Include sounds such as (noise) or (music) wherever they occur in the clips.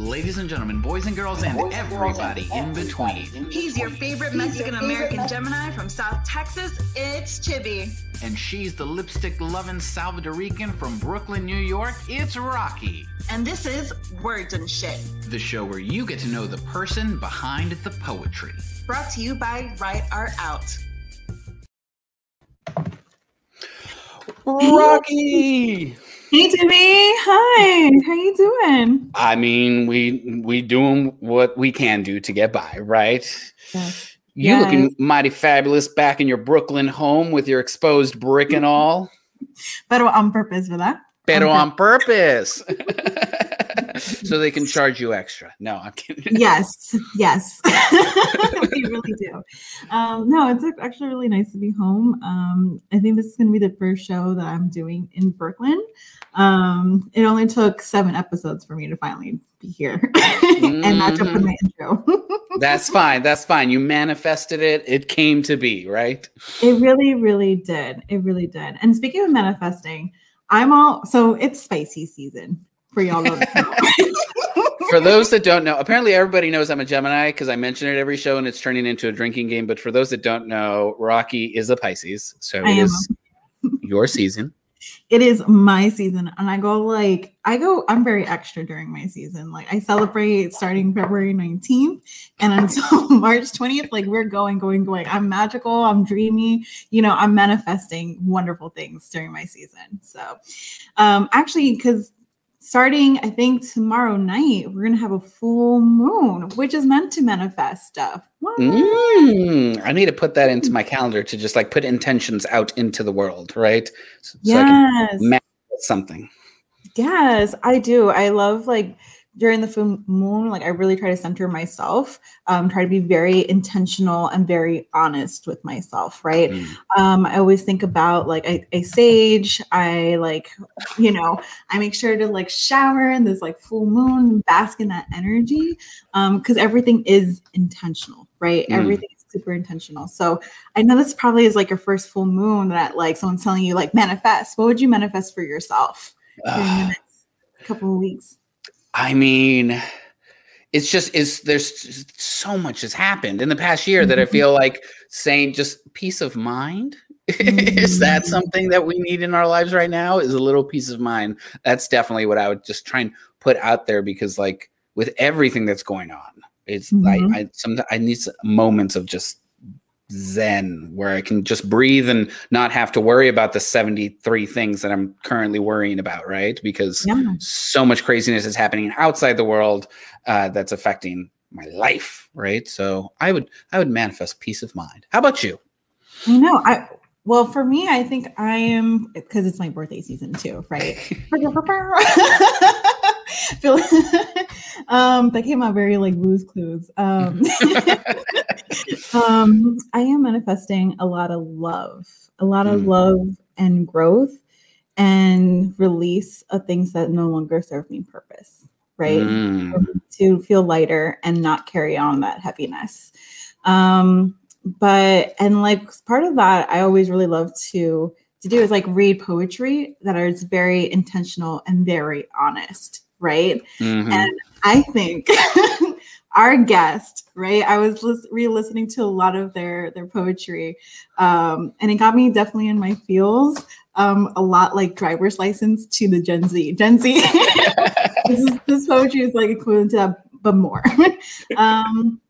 ladies and gentlemen, boys and girls, and everybody in between. He's your favorite Mexican American Gemini from South Texas. It's Chibbi. And she's the lipstick loving Salvadorican from Brooklyn, New York. It's Raqui. And this is Words and Shit, the show where you get to know the person behind the poetry. Brought to you by Write Art Out. Raqui. Hey Timmy, hi. How you doing? I mean, we we doing what we can do to get by, right? Yes. You Yes. looking mighty fabulous back in your Brooklyn home with your exposed brick and (laughs) all. Pero on purpose, ¿verdad? Pero On on purpose. (laughs) so they can charge you extra. No, I'm kidding. (laughs) Yes, yes. (laughs) we really do. Um, no, it's actually really nice to be home. Um, I think this is going to be the first show that I'm doing in Brooklyn. Um, it only took seven episodes for me to finally be here (laughs) and match up with my intro. That's fine. That's fine. You manifested it. It came to be, right? It really, really did. It really did. And speaking of manifesting, I'm all so it's spicy season for y'all. know. (laughs) For those that don't know, apparently everybody knows I'm a Gemini because I mention it every show and it's turning into a drinking game. But for those that don't know, Raqui is a Pisces. So I it am. is your season. it is my season, and I go like I go. I'm very extra during my season. Like I celebrate starting February 19th and until (laughs) March 20th. Like we're going, going, going. I'm magical. I'm dreamy. You know, I'm manifesting wonderful things during my season. So, um, actually, because starting I think tomorrow night we're gonna have a full moon, which is meant to manifest stuff. Mm, I need to put that into my calendar to just like put intentions out into the world, right? So, so I can Yes. manifest something. Yes, I do. I love like during the full moon, like I really try to center myself, um, try to be very intentional and very honest with myself, right? Mm. Um, I always think about like I, I sage, I like, you know, I make sure to like shower in this like full moon, bask in that energy. Um, because everything is intentional, right? Mm. Everything is super intentional. So I know this probably is like your first full moon that like someone's telling you like manifest. What would you manifest for yourself? during the Ah. next couple of weeks. I mean, it's just is there's just so much has happened in the past year that I Mhm. feel like saying just peace of mind. (laughs) is that Mm. something that we need in our lives right now? Is a little peace of mind. That's definitely what I would just try and put out there because like with everything that's going on, it's like Mhm. I some I need moments of just zen where I can just breathe and not have to worry about the 73 things that I'm currently worrying about, right? Because Yeah. so much craziness is happening outside the world uh, that's affecting my life right so i would i would manifest peace of mind how about you I know. I well, for me, I think I am because it's my birthday season too, right? (laughs) (laughs) Feel (laughs) um that came out very like blues clues. Um, (laughs) um I am manifesting a lot of love, a lot of Mm. love and growth and release of things that no longer serve me purpose, right? Mm, to feel lighter and not carry on that heaviness. Um, but and like part of that, I always really love to to do is like read poetry that is very intentional and very honest, right? mhm. And I think (laughs) our guest, right? I was lis- re-listening to a lot of their their poetry, um, and it got me definitely in my feels. Um, a lot like driver's license to the Gen Z. Gen Z. (laughs) this, is, this poetry is like equivalent to that, but more. (laughs) um,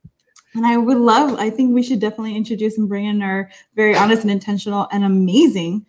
and I would love. I think we should definitely introduce and bring in our very honest and intentional and amazing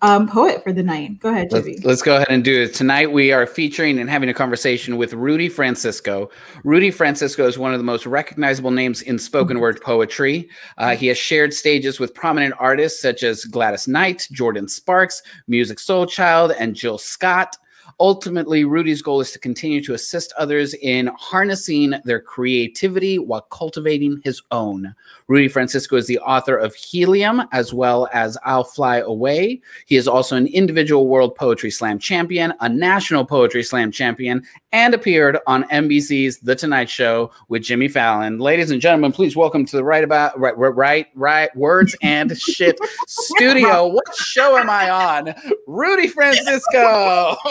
um, poet for the night. Go ahead, Chibbi. Let's, let's go ahead and do it. Tonight, we are featuring and having a conversation with Rudy Francisco. Rudy Francisco is one of the most recognizable names in spoken word poetry. Uh, he has shared stages with prominent artists such as Gladys Knight, Jordin Sparks, Musiq Soul Child, and Jill Scott. Ultimately, Rudy's goal is to continue to assist others in harnessing their creativity while cultivating his own. Rudy Francisco is the author of Helium as well as I'll Fly Away. He is also an individual World Poetry Slam champion, a national Poetry Slam champion, and appeared on NBC's The Tonight Show with Jimmy Fallon. Ladies and gentlemen, please welcome to the Right About Right Right Right Words and Shit (laughs) Studio. What show am I on? Rudy Francisco. (laughs)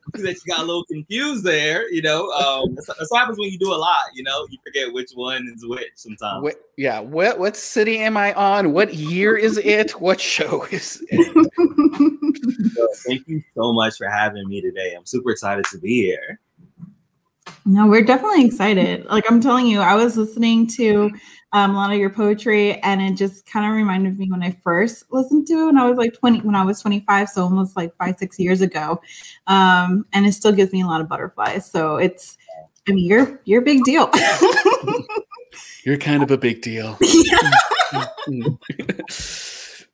(laughs) that you got a little confused there. You know, um, that's, that's what happens when you do a lot. You know, you forget which one is which sometimes. What, yeah. What what city am I on? What year is it? What show is it? (laughs) So thank you so much for having me today. I'm super excited to be here. No, we're definitely excited. Like I'm telling you, I was listening to um, a lot of your poetry, and it just kind of reminded me when I first listened to it when I was like 20, when I was 25, so almost like five, six years ago. Um, and it still gives me a lot of butterflies. So it's, I mean, you're you're a big deal. (laughs) You're kind of a big deal. (laughs) (laughs)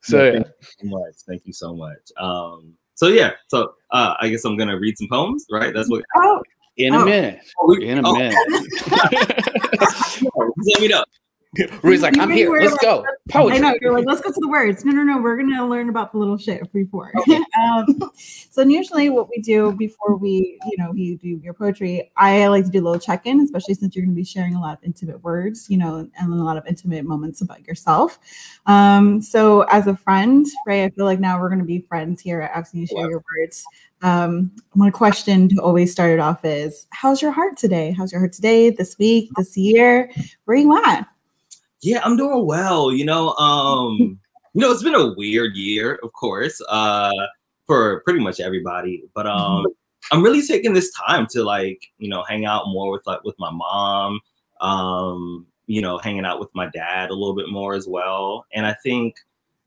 So so thank you so much. Thank you so much. Um, so yeah, so uh, I guess I'm gonna read some poems, right? That's what. oh, in a Oh. minute. In a Oh. minute. Let me know. (laughs) Rudy's like, I'm here. Let's like- go. I Poetry. know you're like, let's go to the words. No, no, no. We're gonna learn about the little shit before. (laughs) um, so usually, what we do before we, you know, you do your poetry, I like to do a little check-in, especially since you're gonna be sharing a lot of intimate words, you know, and a lot of intimate moments about yourself. Um, so as a friend, right, I feel like now we're gonna be friends here after you share Wow. your words. Um, one question to always start it off is, how's your heart today? How's your heart today? This week? This year? Where you at? Yeah, I'm doing well. You know, um, (laughs) you know, it's been a weird year, of course, uh, for pretty much everybody. But um, I'm really taking this time to like, you know, hang out more with like with my mom. Um, you know, hanging out with my dad a little bit more as well. And I think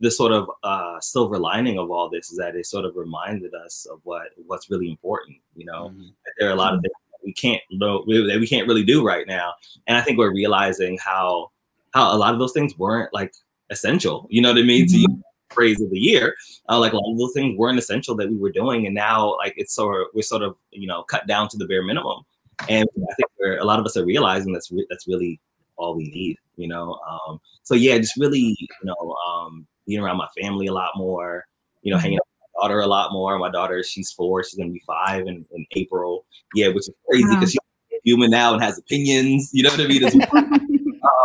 the sort of uh, silver lining of all this is that it sort of reminded us of what what's really important. You know, Mhm. that there are a lot of things that we can't know that we can't really do right now and i think we're realizing how how a lot of those things weren't like essential. You know what i mean? To use the phrase of the year uh, like a lot of those things weren't essential that we were doing and now like it's sort of we're sort of you know cut down to the bare minimum. And i think we're, a lot of us are realizing that's re- that's really all we need you know? Um so yeah just really you know um being around my family a lot more you know hanging out with my daughter a lot more. My daughter she's four she's gonna be five in, in april. Yeah which is crazy Wow. because she's human now and has opinions you know what i mean (laughs)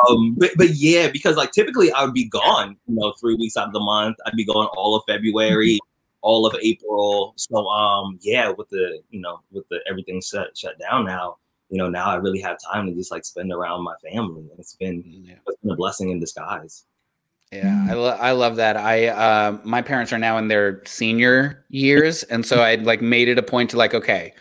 um but, but yeah because like typically i would be gone you know three weeks out of the month. I'd be gone all of february all of april. So um yeah with the you know with the everything shut shut down now you know now i really have time to just like spend around my family and it's been Yeah. it's been a blessing in disguise. Yeah, I, lo- I love that. I uh, my parents are now in their senior years, and so I like made it a point to like, okay,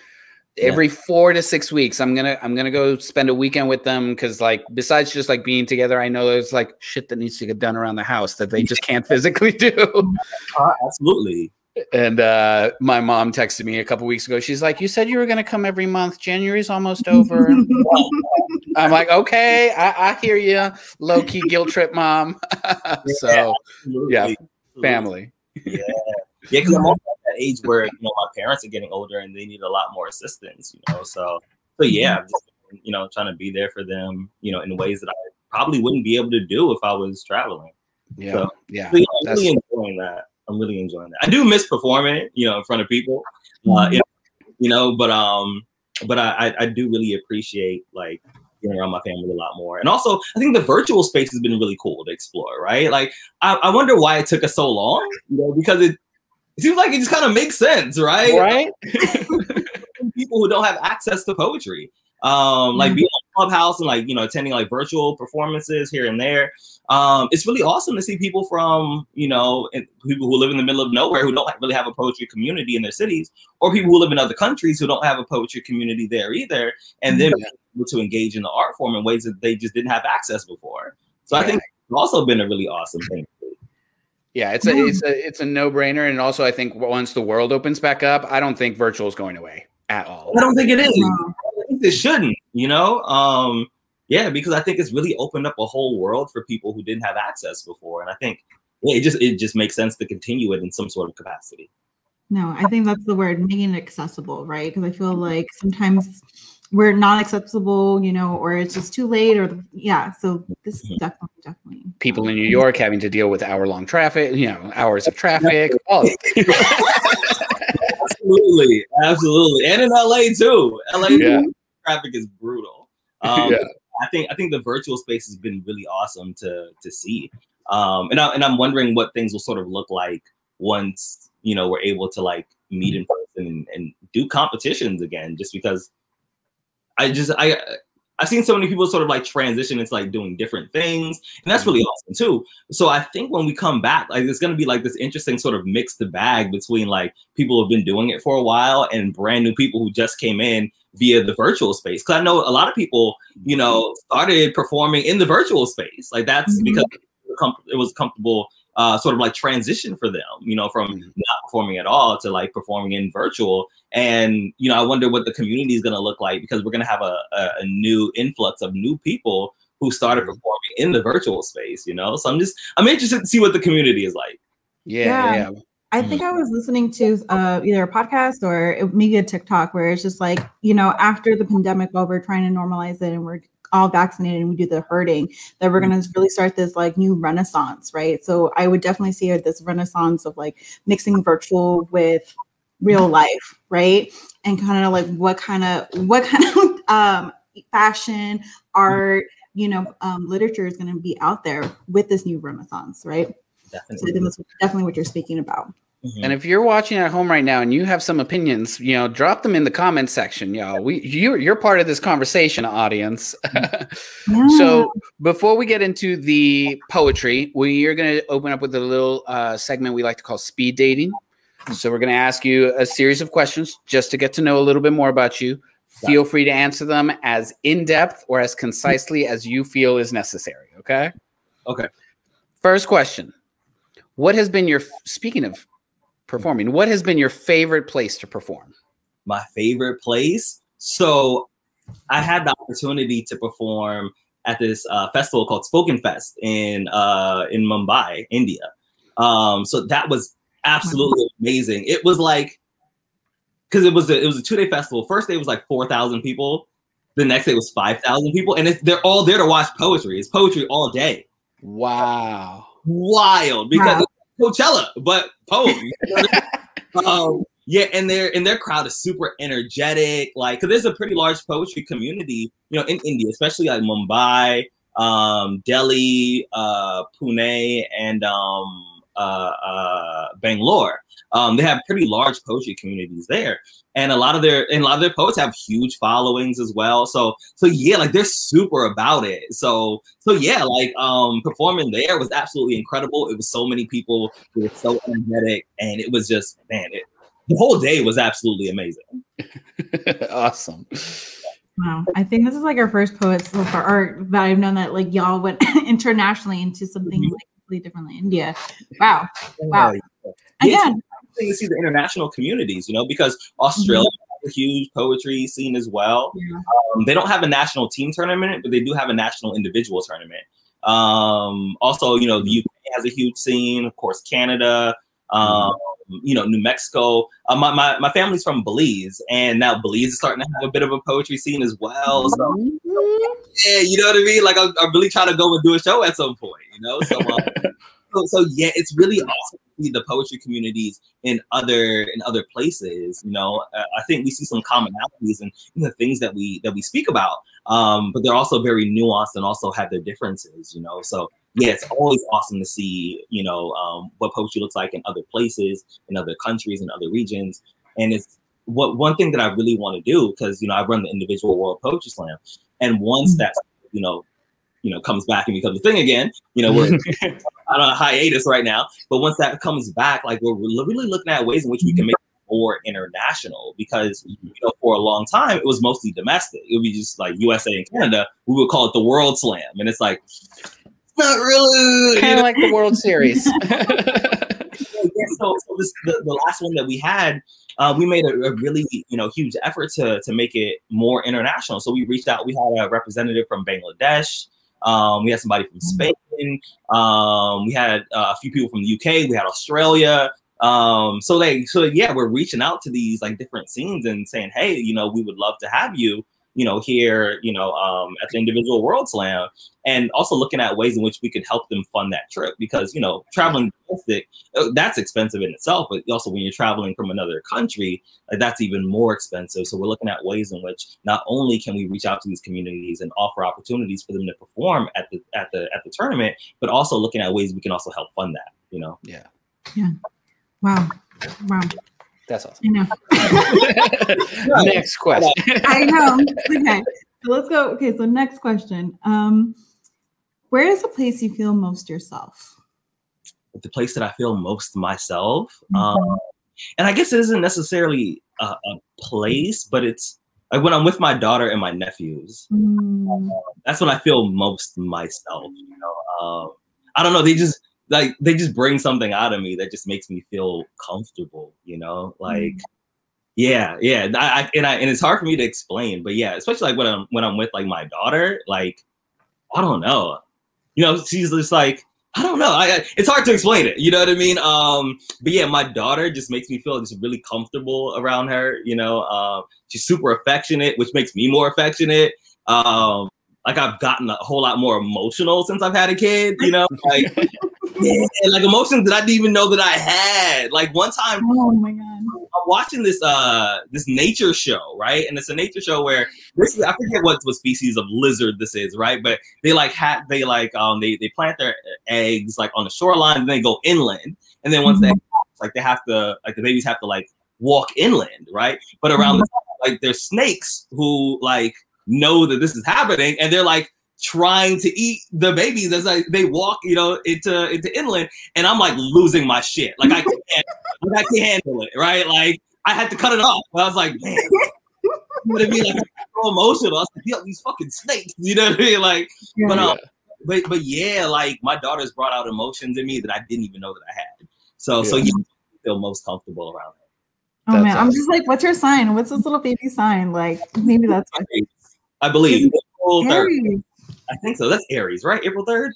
Yeah. every four to six weeks, I'm gonna I'm gonna go spend a weekend with them because like besides just like being together, I know there's like shit that needs to get done around the house that they just can't physically do. (laughs) absolutely And uh, my mom texted me a couple weeks ago. She's like, "You said you were gonna come every month. January's almost over." (laughs) I'm like, "Okay, I, I hear you." Low key guilt trip, mom. (laughs) so absolutely. Yeah, family. Yeah, yeah, because I'm also at that age where you know my parents are getting older and they need a lot more assistance. You know, so so yeah, I'm just you know trying to be there for them. You know, in ways that I probably wouldn't be able to do if I was traveling. Yeah, So- yeah. So, yeah, I'm really enjoying that. I'm really enjoying that. I do miss performing, you know, in front of people. Uh, you know, you know, but um, but I I- I do really appreciate like being around my family a lot more. And also, I think the virtual space has been really cool to explore, right? Like, I, I wonder why it took us so long, you know, because it, it seems like it just kind of makes sense, right? right? (laughs) People who don't have access to poetry, um, like Mhm. being on Clubhouse and like you know attending like virtual performances here and there. Um, it's really awesome to see people from you know people who live in the middle of nowhere who don't really have a poetry community in their cities, or people who live in other countries who don't have a poetry community there either, and then Yeah. able to engage in the art form in ways that they just didn't have access before. So I think it's also been a really awesome thing. Yeah, it's a Yeah. it's a it's a no brainer, and also I think once the world opens back up, I don't think virtual is going away at all. I don't think it is. Wow. I think it shouldn't, you know? Um, yeah, because I think it's really opened up a whole world for people who didn't have access before. And I think yeah, it just it just makes sense to continue it in some sort of capacity. No, I think that's the word, making it accessible, right? Because I feel like sometimes we're not acceptable, you know, or it's just too late, or yeah. So this is Mhm. definitely, definitely People in New York having to deal with hour long traffic, you know, hours of traffic. All (laughs) Absolutely, absolutely. And in LA too. LA Yeah. traffic is brutal. Um, Yeah. I think I think the virtual space has been really awesome to to see. Um, and I, and I'm wondering what things will sort of look like once you know we're able to like meet in person and, and do competitions again just because i just i I've seen so many people sort of like transition into like doing different things, and that's really awesome too. So I think when we come back, like it's gonna be like this interesting sort of mixed bag between like people who've been doing it for a while and brand new people who just came in via the virtual space. Because I know a lot of people, you know, started performing in the virtual space. Like that's Mhm. because it was comfortable uh, sort of like transition for them, you know, from Mhm. not performing at all to like performing in virtual. And you know, I wonder what the community is going to look like because we're going to have a, a, a new influx of new people who started Mhm. performing in the virtual space. You know, so I'm just I'm interested to see what the community is like. Yeah, Yeah. yeah. I think I was listening to uh, either a podcast or it- maybe a TikTok where it's just like, you know, after the pandemic, while we're trying to normalize it and we're all vaccinated and we do the herding, that we're going to really start this like new renaissance, right? So I would definitely see it, this renaissance of like mixing virtual with real life, right? And kind of like what kind of what kind of um, fashion, art, you know, um, literature is going to be out there with this new renaissance, right? So I Definitely. think that's definitely what you're speaking about. Mhm. And if you're watching at home right now and you have some opinions, you know, drop them in the comment section, y'all. We you you're part of this conversation, audience. (laughs) so before we get into the poetry, we are going to open up with a little uh, segment we like to call speed dating. So we're going to ask you a series of questions just to get to know a little bit more about you. Feel free to answer them as in depth or as concisely as you feel is necessary. Okay. Okay. First question: What has been your speaking of performing? What has been your favorite place to perform? my favorite place. So I had the opportunity to perform at this uh, festival called Spoken Fest in uh, in Mumbai, India. Um, so that was absolutely amazing. It was like because it was a, it was a two day festival. First day was like four thousand people. The next day was five thousand people, and it's, they're all there to watch poetry. It's poetry all day. Wow. Wild because Wow. Coachella, but poem. you know what I mean? (laughs) um, yeah, and their and their crowd is super energetic. Like, cause there's a pretty large poetry community, you know, in India, especially like Mumbai, um, Delhi, uh, Pune, and um, Bangalore. Um, they have pretty large poetry communities there, and a lot of their and a lot of their poets have huge followings as well. So, so yeah, like they're super about it. So, so yeah, like um, performing there was absolutely incredible. It was so many people. It was so energetic, and it was just man, it, the whole day was absolutely amazing. (laughs) awesome. Wow. I think this is like our first poet so far, or that I've known that like y'all went (laughs) internationally into something Mhm. like completely different than India. Wow. Wow. Yeah, Yeah, Again, to see the international communities, you know, because Australia has a huge poetry scene as well. Yeah. Um, they don't have a national team tournament, but they do have a national individual tournament. Um, also, you know, the UK has a huge scene, of course, Canada, um, you know, New Mexico. Uh, my, my, my family's from Belize, and now Belize is starting to have a bit of a poetry scene as well. So, yeah, you know what I mean? Like, I'm, I'm really trying to go and do a show at some point, you know? So, um, (laughs) so, so yeah, it's really awesome to see the poetry communities in other in other places. You know, uh, I think we see some commonalities and the things that we that we speak about, um, but they're also very nuanced and also have their differences. You know, so yeah, it's always awesome to see you know um, what poetry looks like in other places, in other countries, in other regions, and it's what one thing that I really want to do because you know I run the individual World Poetry Slam, and once Mhm. that you know you know comes back and becomes a thing again, you know we're (laughs) on a hiatus right now. But once that comes back, like we're re- really looking at ways in which we can make it more international because you know for a long time it was mostly domestic. It would be just like USA and Canada. We would call it the World Slam, and it's like not really. you kind know? of like the World Series. (laughs) yeah, so, so this, the, the last one that we had, uh, we made a, a really you know huge effort to to make it more international. So we reached out. We had a representative from Bangladesh. Um, we had somebody from Spain. Um, we had uh, a few people from the UK. We had Australia. Um, so they, so yeah, we're reaching out to these like different scenes and saying, hey, you know, we would love to have you, you know, here, you know, um, at the individual World Slam, and also looking at ways in which we could help them fund that trip because you know, traveling domestic, uh, that's expensive in itself, but also when you're traveling from another country, like that's even more expensive. So we're looking at ways in which not only can we reach out to these communities and offer opportunities for them to perform at the at the at the tournament, but also looking at ways we can also help fund that. You know, Yeah. yeah. wow. Wow. That's awesome. I know. (laughs) Next question. I know. Okay. So let's go. Okay. So next question. Um, where is the place you feel most yourself? the place that I feel most myself. Mhm. Um, and I guess it isn't necessarily a, a place, but it's like when I'm with my daughter and my nephews. Mm, That's when I feel most myself. You know, um, I don't know. They just like they just bring something out of me that just makes me feel comfortable. You know, like. Yeah, yeah, I, I, and I and it's hard for me to explain, but yeah, especially like when I'm when I'm with like my daughter, like I don't know, you know, she's just like I don't know. I, I- it's hard to explain it. You know what I mean? Um, but yeah, my daughter just makes me feel just really comfortable around her. You know, um, she's super affectionate, which makes me more affectionate. Um, like I've gotten a whole lot more emotional since I've had a kid. You know, like (laughs) yeah, like emotions that I didn't even know that I had. Like one time, oh my god. I'm watching this uh this nature show, right? And it's a nature show where this is I forget what what species of lizard this is, right? But they like had they like um they they plant their eggs like on the shoreline and then go inland, and then once they like they have to like the babies have to like walk inland, right? But around the like there's snakes who like know that this is happening, and they're like trying to eat the babies as I, they walk, you know, into into inland, and I'm like losing my shit. Like I can't, I can't handle it, right? Like I had to cut it off. I was like, man, you know what I mean? Like I'm so emotional. I was like, yo, these fucking snakes, you know what I mean? Like, but um, but but yeah, like my daughter's brought out emotions in me that I didn't even know that I had. So so Yeah. yeah, I feel most comfortable around her. Oh That's man, I'm just like, what's your sign? What's this little baby sign? Like maybe that's what I believe. April 3rd. I think so. That's Aries, right? April 3rd?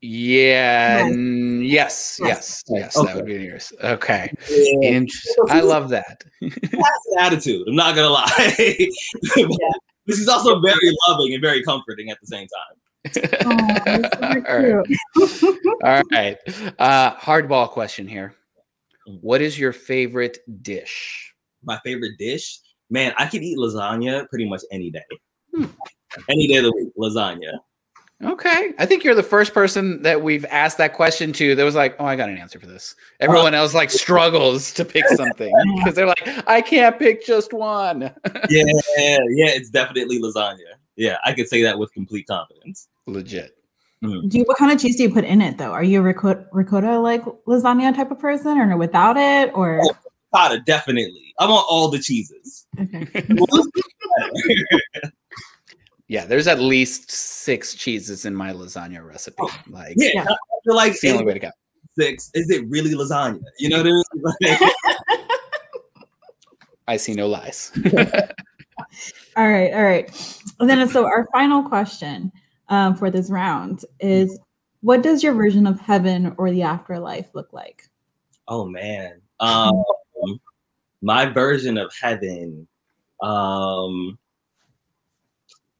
Yeah. Yes. n- Yes. Yes. Yes. Yes. Okay. That would be yours. Okay. Yeah. Interesting. I love that. (laughs) has an attitude. I'm not gonna lie. (laughs) This is also very loving and very comforting at the same time. Oh, that's (laughs) All super right. cute. All right. Uh, hardball question here. What is your favorite dish? My favorite dish, man, I could eat lasagna pretty much any day. Hmm. Any day of the week, lasagna. Okay. I think you're the first person that we've asked that question to that was like, oh, I got an answer for this. Everyone else like (laughs) struggles to pick something (laughs) because they're like, I can't pick just one. (laughs) yeah, yeah, it's definitely lasagna. Yeah, I could say that with complete confidence. Legit. Do you, what kind of cheese do you put in it though? Are you a ricotta, ricotta like lasagna type of person, or without it, or Oh. Ricotta, definitely. I want all the cheeses. okay? (laughs) Yeah, there's at least six cheeses in my lasagna recipe. Like, yeah, Yeah. I feel like it's the only way to go. six. Is it really lasagna? You know what I mean? (laughs) (laughs) I see no lies. All right, all right. And then so our final question um, for this round is, what does your version of heaven or the afterlife look like? Oh man. Um my version of heaven. Um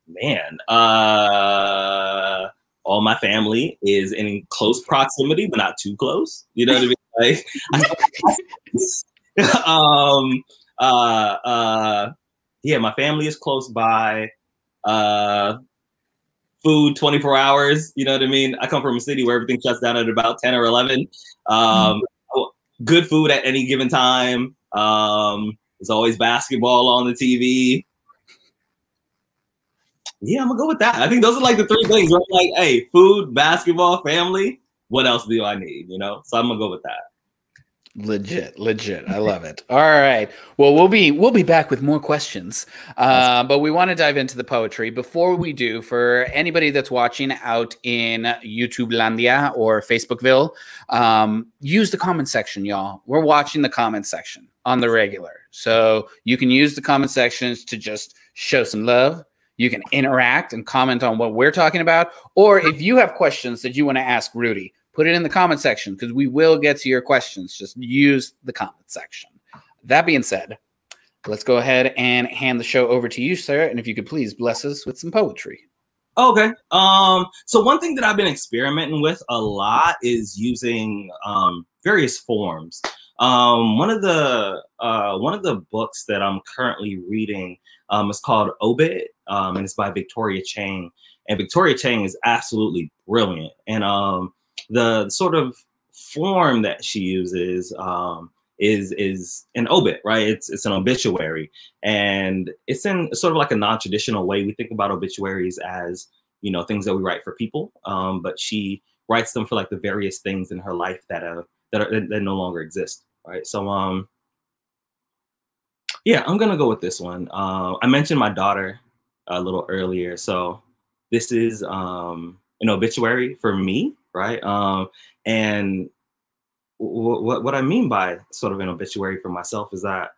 man. Uh all my family is in close proximity, but not too close. You know what I mean? (laughs) Like (laughs) um uh uh yeah, my family is close by. Uh food 24 hours, you know what I mean? I come from a city where everything shuts down at about 10 or 11. Um good food at any given time. Um, there's always basketball on the TV. Yeah, I'm gonna go with that. I think those are like the three things. Right? Like, hey, food, basketball, family. What else do I need? You know, so I'm gonna go with that. legit, legit. I love it. All right. Well, we'll be we'll be back with more questions. Uh, but we want to dive into the poetry. Before we do, for anybody that's watching out in YouTube Landia or Facebookville, um, use the comment section, y'all. We're watching the comment section on the regular. So you can use the comment sections to just show some love. You can interact and comment on what we're talking about. Or if you have questions that you want to ask Rudy, put it in the comment section because we will get to your questions. Just use the comment section. That being said, let's go ahead and hand the show over to you, sir. And if you could please bless us with some poetry. Okay. Um, so one thing that I've been experimenting with a lot is using um, various forms. Um, one of the uh, one of the books that I'm currently reading um, is called Obit, um, and it's by Victoria Chang. And Victoria Chang is absolutely brilliant. And um, the sort of form that she uses um, is is an obit, right? It's it's an obituary, and it's in sort of like a non-traditional way. We think about obituaries as you know things that we write for people, um, but she writes them for like the various things in her life that uh that are that no longer exist, right? So um, yeah, I'm gonna go with this one. Uh, I mentioned my daughter a little earlier, so this is um an obituary for me, right? Um, and what what I mean by sort of an obituary for myself is that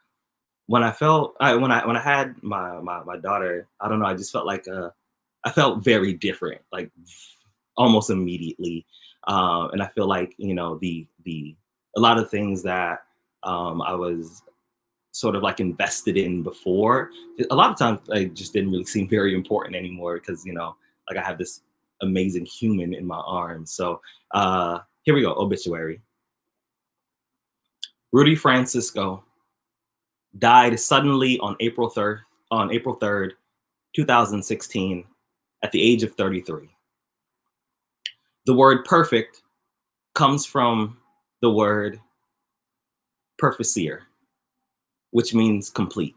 when I felt I, when I when I had my, my my daughter, I don't know, I just felt like uh, I felt very different, like almost immediately, uh, and I feel like you know the the a lot of things that um, I was sort of like invested in before, a lot of times I just didn't really seem very important anymore because you know like I have this amazing human in my arms. So uh, here we go, obituary. Rudy Francisco died suddenly on April 3rd, on April 3rd, 2016, at the age of 33. The word perfect comes from the word perficere, which means complete.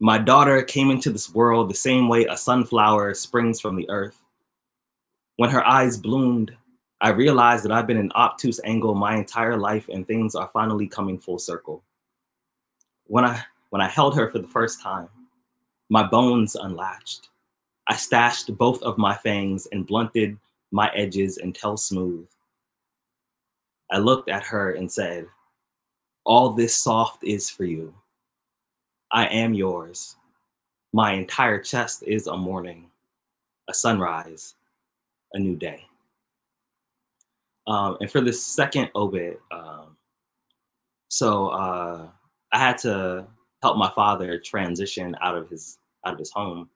My daughter came into this world the same way a sunflower springs from the earth. When her eyes bloomed, I realized that I've been an obtuse angle my entire life and things are finally coming full circle. When I when I held her for the first time, my bones unlatched. I stashed both of my fangs and blunted my edges until smooth. I looked at her and said, All this soft is for you. I am yours. My entire chest is a morning, a sunrise, a new day. Um, and for the second obit, um, so uh, I had to help my father transition out of his out of his home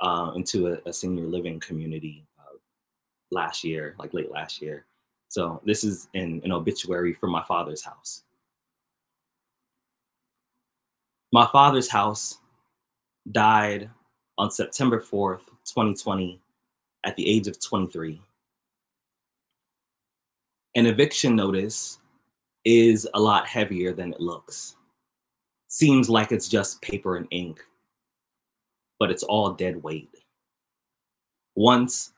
uh, into a, a, senior living community uh, last year, like late last year. So this is an, an obituary from my father's house. My father's house died on September 4th, 2020, at the age of 23 an eviction notice is a lot heavier than it looks. Seems like it's just paper and ink, but it's all dead weight. Once,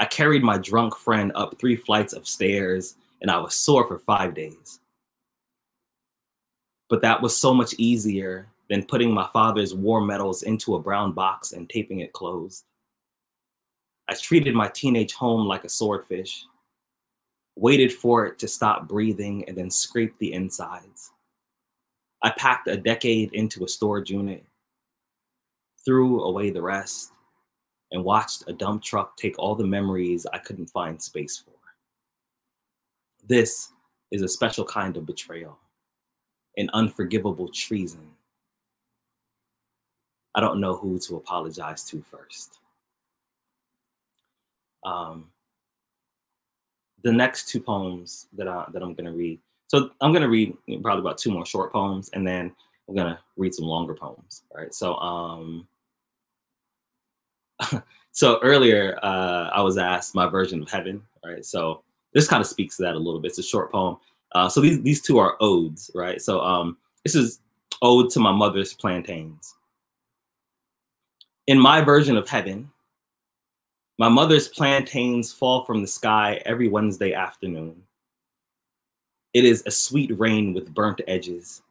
I carried my drunk friend up three flights of stairs and I was sore for five days. But that was so much easier than putting my father's war medals into a brown box and taping it closed. I treated my teenage home like a swordfish waited for it to stop breathing, and then scraped the insides. I packed a decade into a storage unit, threw away the rest, and watched a dump truck take all the memories I couldn't find space for. This is a special kind of betrayal, an unforgivable treason. I don't know who to apologize to first. Um, the next two poems that I that I'm gonna read. So I'm gonna read probably about two more short poems, and then I'm gonna read some longer poems. Right. So um. (laughs) so earlier uh, I was asked my version of heaven. Right. So this kind of speaks to that a little bit. It's a short poem. Uh, so these these two are odes. Right. So um this is ode to my mother's plantains. In my version of heaven, my mother's plantains fall from the sky every Wednesday afternoon. It is a sweet rain with burnt edges.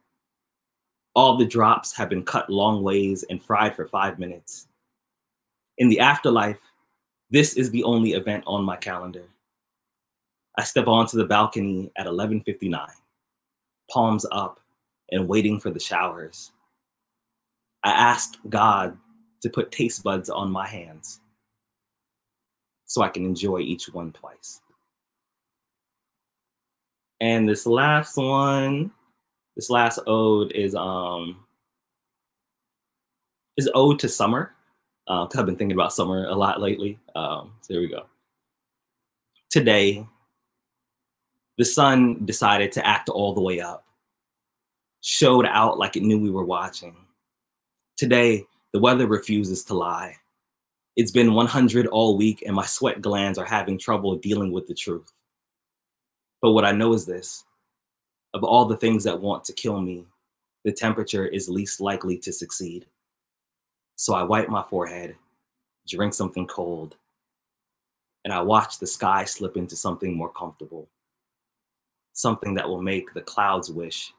All the drops have been cut long ways and fried for five minutes. In the afterlife, this is the only event on my calendar. I step onto the balcony at 11:59, palms up and waiting for the showers. I asked God to put taste buds on my hands so I can enjoy each one twice. And this last one, this last ode is um is ode to summer. Uh, I've been thinking about summer a lot lately. Um, so here we go. Today, the sun decided to act all the way up, showed out like it knew we were watching. Today, the weather refuses to lie. It's been 100 all week, and my sweat glands are having trouble dealing with the truth. But what I know is this Of all the things that want to kill me, the temperature is least likely to succeed. So I wipe my forehead, drink something cold, and I watch the sky slip into something more comfortable, something that will make the clouds wish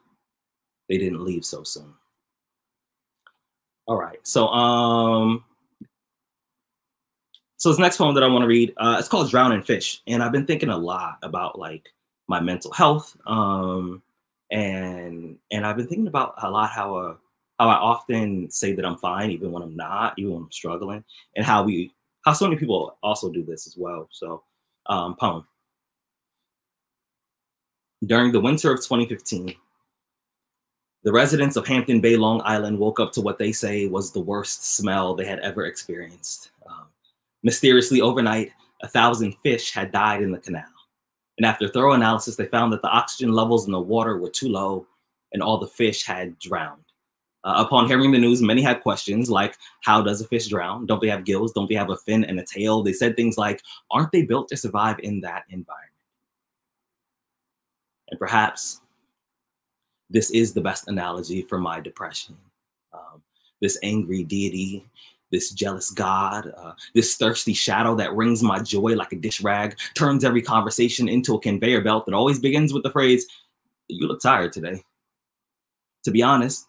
they didn't leave so soon. All right, so um, so this next poem that I want to read, uh, it's called "Drowning Fish," and I've been thinking a lot about like my mental health, um, and and I've been thinking about a lot how uh, how I often say that I'm fine even when I'm not, even when I'm struggling, and how we how so many people also do this as well. So, um, poem. During the winter of 2015, the residents of Hampton Bay, Long Island woke up to what they say was the worst smell they had ever experienced. Um, mysteriously, overnight, a thousand fish had died in the canal. And after thorough analysis, they found that the oxygen levels in the water were too low and all the fish had drowned. Uh, upon hearing the news, many had questions like, How does a fish drown? Don't they have gills? Don't they have a fin and a tail? They said things like, Aren't they built to survive in that environment? And perhaps this is the best analogy for my depression. Um, this angry deity, this jealous God, uh, this thirsty shadow that wrings my joy like a dish rag, turns every conversation into a conveyor belt that always begins with the phrase, You look tired today. To be honest,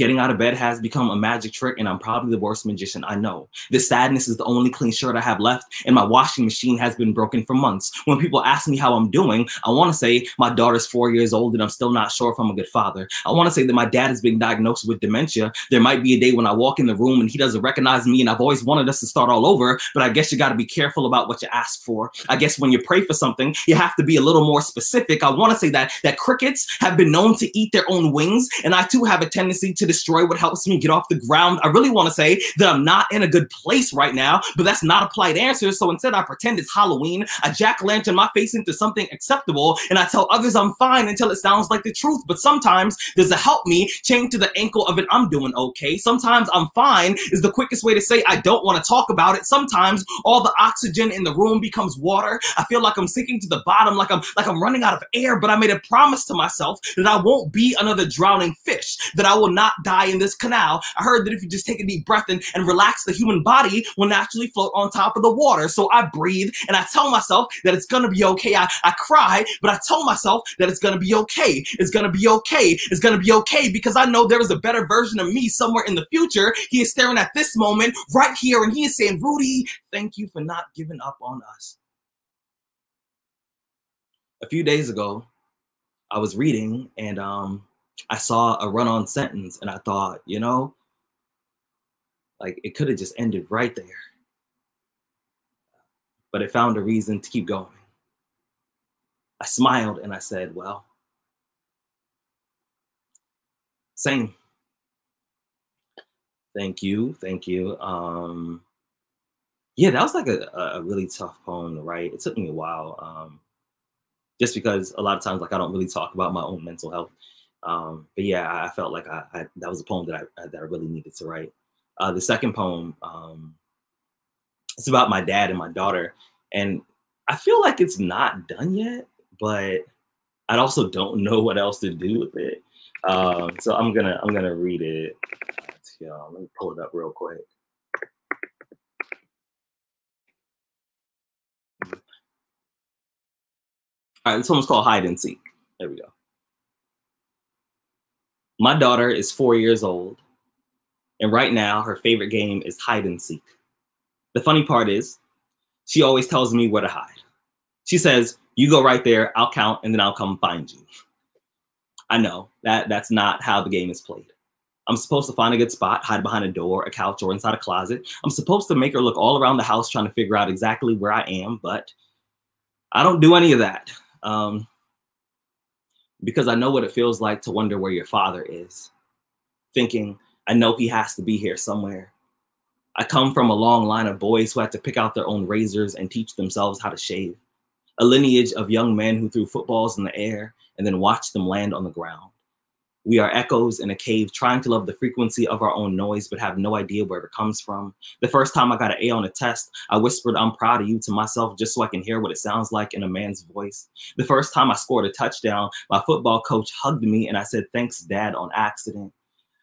Getting out of bed has become a magic trick, and I'm probably the worst magician I know. This sadness is the only clean shirt I have left, and my washing machine has been broken for months. When people ask me how I'm doing, I want to say my daughter's four years old, and I'm still not sure if I'm a good father. I want to say that my dad has been diagnosed with dementia. There might be a day when I walk in the room and he doesn't recognize me, and I've always wanted us to start all over, but I guess you got to be careful about what you ask for. I guess when you pray for something, you have to be a little more specific. I want to say that that crickets have been known to eat their own wings, and I too have a tendency to destroy what helps me get off the ground. I really want to say that I'm not in a good place right now, but that's not a polite answer. So instead, I pretend it's Halloween. I jack lantern my face into something acceptable, and I tell others I'm fine until it sounds like the truth. But sometimes there's a help me chained to the ankle of an I'm doing okay. Sometimes I'm fine is the quickest way to say I don't want to talk about it. Sometimes all the oxygen in the room becomes water. I feel like I'm sinking to the bottom, like I'm like I'm running out of air. But I made a promise to myself that I won't be another drowning fish, that I will not die in this canal. I heard that if you just take a deep breath and, and relax, the human body will naturally float on top of the water. So I breathe and I tell myself that it's gonna be okay. I, I cry, but I tell myself that it's gonna be okay. It's gonna be okay. It's gonna be okay because I know there is a better version of me somewhere in the future. He is staring at this moment right here and he is saying, Rudy, thank you for not giving up on us. A few days ago, I was reading and um, I saw a run on sentence and I thought, you know, like it could have just ended right there. But it found a reason to keep going. I smiled and I said, well, same. Thank you. Thank you. Um, yeah, that was like a, a really tough poem to write. It took me a while. Um, just because a lot of times like I don't really talk about my own mental health. Um, but yeah, I felt like I, I, that was a poem that I that I really needed to write. Uh, the second poem, um, it's about my dad and my daughter, and I feel like it's not done yet, but I also don't know what else to do with it. Um, so I'm gonna I'm gonna read it. Y'all, let me pull it up real quick. All right, this one's called Hide and Seek. There we go. My daughter is four years old, and right now her favorite game is hide and seek. The funny part is, she always tells me where to hide. She says, "You go right there, I'll count, and then I'll come find you." I know that that's not how the game is played. I'm supposed to find a good spot, hide behind a door, a couch, or inside a closet. I'm supposed to make her look all around the house trying to figure out exactly where I am, but I don't do any of that. Um, because I know what it feels like to wonder where your father is, thinking, I know he has to be here somewhere. I come from a long line of boys who had to pick out their own razors and teach themselves how to shave, a lineage of young men who threw footballs in the air and then watched them land on the ground. We are echoes in a cave trying to love the frequency of our own noise, but have no idea where it comes from. The first time I got an A on a test, I whispered, I'm proud of you to myself just so I can hear what it sounds like in a man's voice. The first time I scored a touchdown, my football coach hugged me and I said, Thanks, Dad, on accident.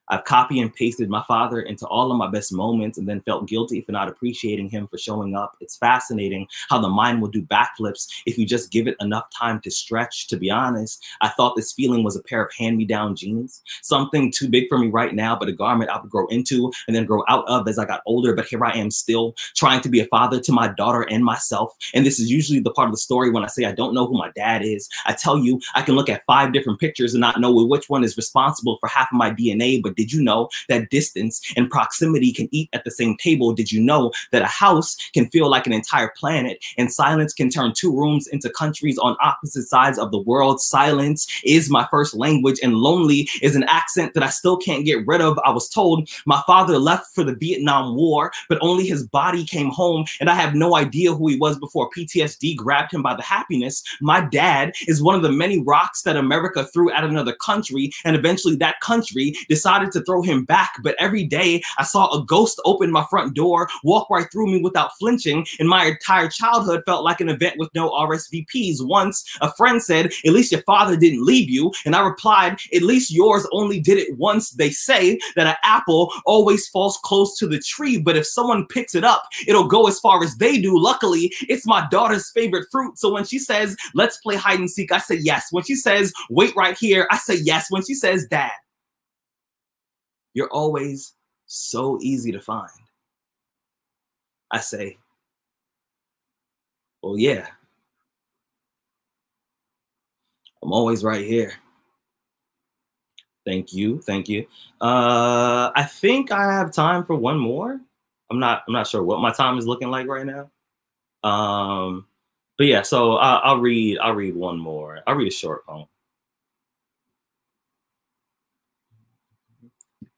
I've copy and pasted my father into all of my best moments and then felt guilty for not appreciating him for showing up. It's fascinating how the mind will do backflips if you just give it enough time to stretch. To be honest, I thought this feeling was a pair of hand me down jeans, something too big for me right now, but a garment I would grow into and then grow out of as I got older. But here I am still trying to be a father to my daughter and myself. And this is usually the part of the story when I say I don't know who my dad is. I tell you, I can look at five different pictures and not know which one is responsible for half of my DNA, but did you know that distance and proximity can eat at the same table? Did you know that a house can feel like an entire planet and silence can turn two rooms into countries on opposite sides of the world? Silence is my first language, and lonely is an accent that I still can't get rid of. I was told my father left for the Vietnam War, but only his body came home, and I have no idea who he was before PTSD grabbed him by the happiness. My dad is one of the many rocks that America threw at another country, and eventually that country decided to throw him back. But every day I saw a ghost open my front door, walk right through me without flinching, and my entire childhood felt like an event with no RSVPs. Once a friend said, At least your father didn't leave you. And I replied, At least yours only did it once. They say that an apple always falls close to the tree, but if someone picks it up, it'll go as far as they do. Luckily, it's my daughter's favorite fruit. So when she says, Let's play hide and seek, I say yes. When she says, Wait right here, I say yes. When she says, Dad, you're always so easy to find. I say, Well, yeah. I'm always right here. Thank you. Thank you. Uh, I think I have time for one more. I'm not. I'm not sure what my time is looking like right now. Um, but yeah. So I, I'll read. I'll read one more. I'll read a short poem.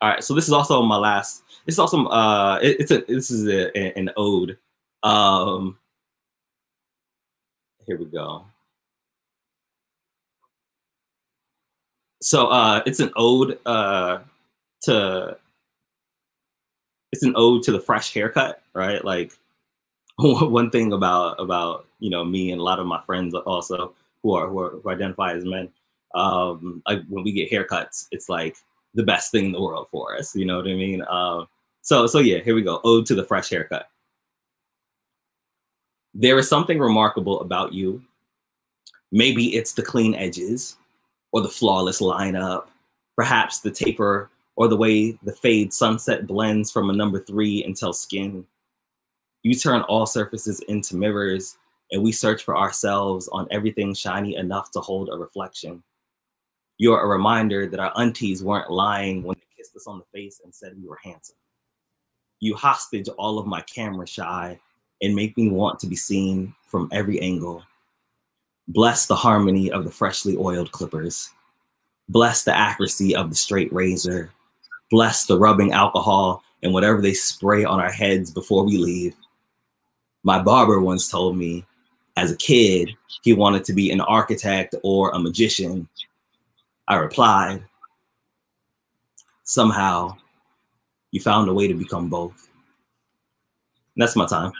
All right. So this is also my last. Is also. Uh, it, it's a. This is a, an ode. Um. Here we go. so uh it's an ode uh to it's an ode to the fresh haircut right like (laughs) one thing about about you know me and a lot of my friends also who are who, are, who identify as men um like when we get haircuts it's like the best thing in the world for us you know what i mean um so so yeah here we go ode to the fresh haircut there is something remarkable about you maybe it's the clean edges or the flawless lineup, perhaps the taper or the way the fade sunset blends from a number three until skin. You turn all surfaces into mirrors, and we search for ourselves on everything shiny enough to hold a reflection. You're a reminder that our aunties weren't lying when they kissed us on the face and said we were handsome. You hostage all of my camera shy and make me want to be seen from every angle. Bless the harmony of the freshly oiled clippers. Bless the accuracy of the straight razor. Bless the rubbing alcohol and whatever they spray on our heads before we leave. My barber once told me as a kid, he wanted to be an architect or a magician. I replied, somehow you found a way to become both. And that's my time.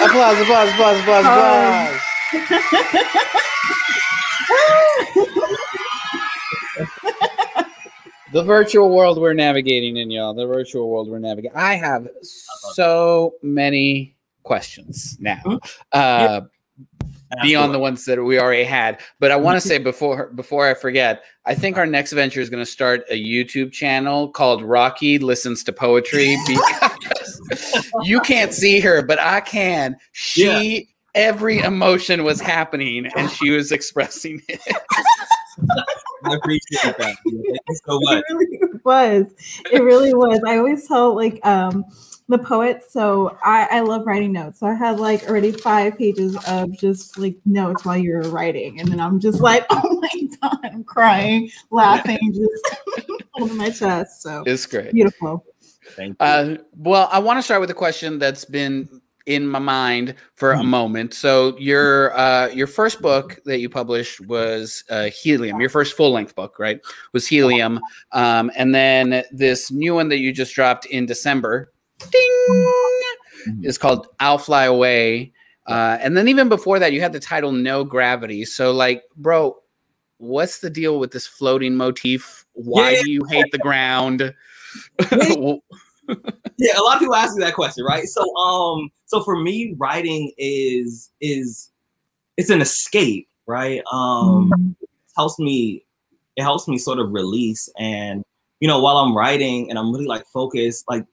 applause, applause, applause, applause, applause. Oh. (laughs) the virtual world we're navigating in, y'all. The virtual world we're navigating. I have so many questions now. Uh, beyond the ones that we already had. But I want to say before before I forget, I think our next venture is going to start a YouTube channel called Raqui Listens to Poetry (laughs) because you can't see her, but I can. She yeah. every emotion was happening and she was expressing it. (laughs) I appreciate that. Thank you so much. It really was. It really was. I always tell like um the poet. So I, I love writing notes. So I had like already five pages of just like notes while you were writing. And then I'm just like, (laughs) oh my God, I'm crying, laughing, just (laughs) holding my chest. So it's great. Beautiful. Thank you. Uh, well, I want to start with a question that's been in my mind for a Mhm. moment. So your uh, your first book that you published was uh, Helium. Your first full length book, right, was Helium, um, and then this new one that you just dropped in December, ding, Mhm. is called "I'll Fly Away." Uh, and then even before that, you had the title "No Gravity." So, like, bro, what's the deal with this floating motif? Why Yeah. do you hate the ground? (laughs) (laughs) Yeah, a lot of people ask me that question, right? So, um, so for me, writing is is it's an escape, right? Um, it helps me, it helps me sort of release, and you know, while I'm writing and I'm really like focused, like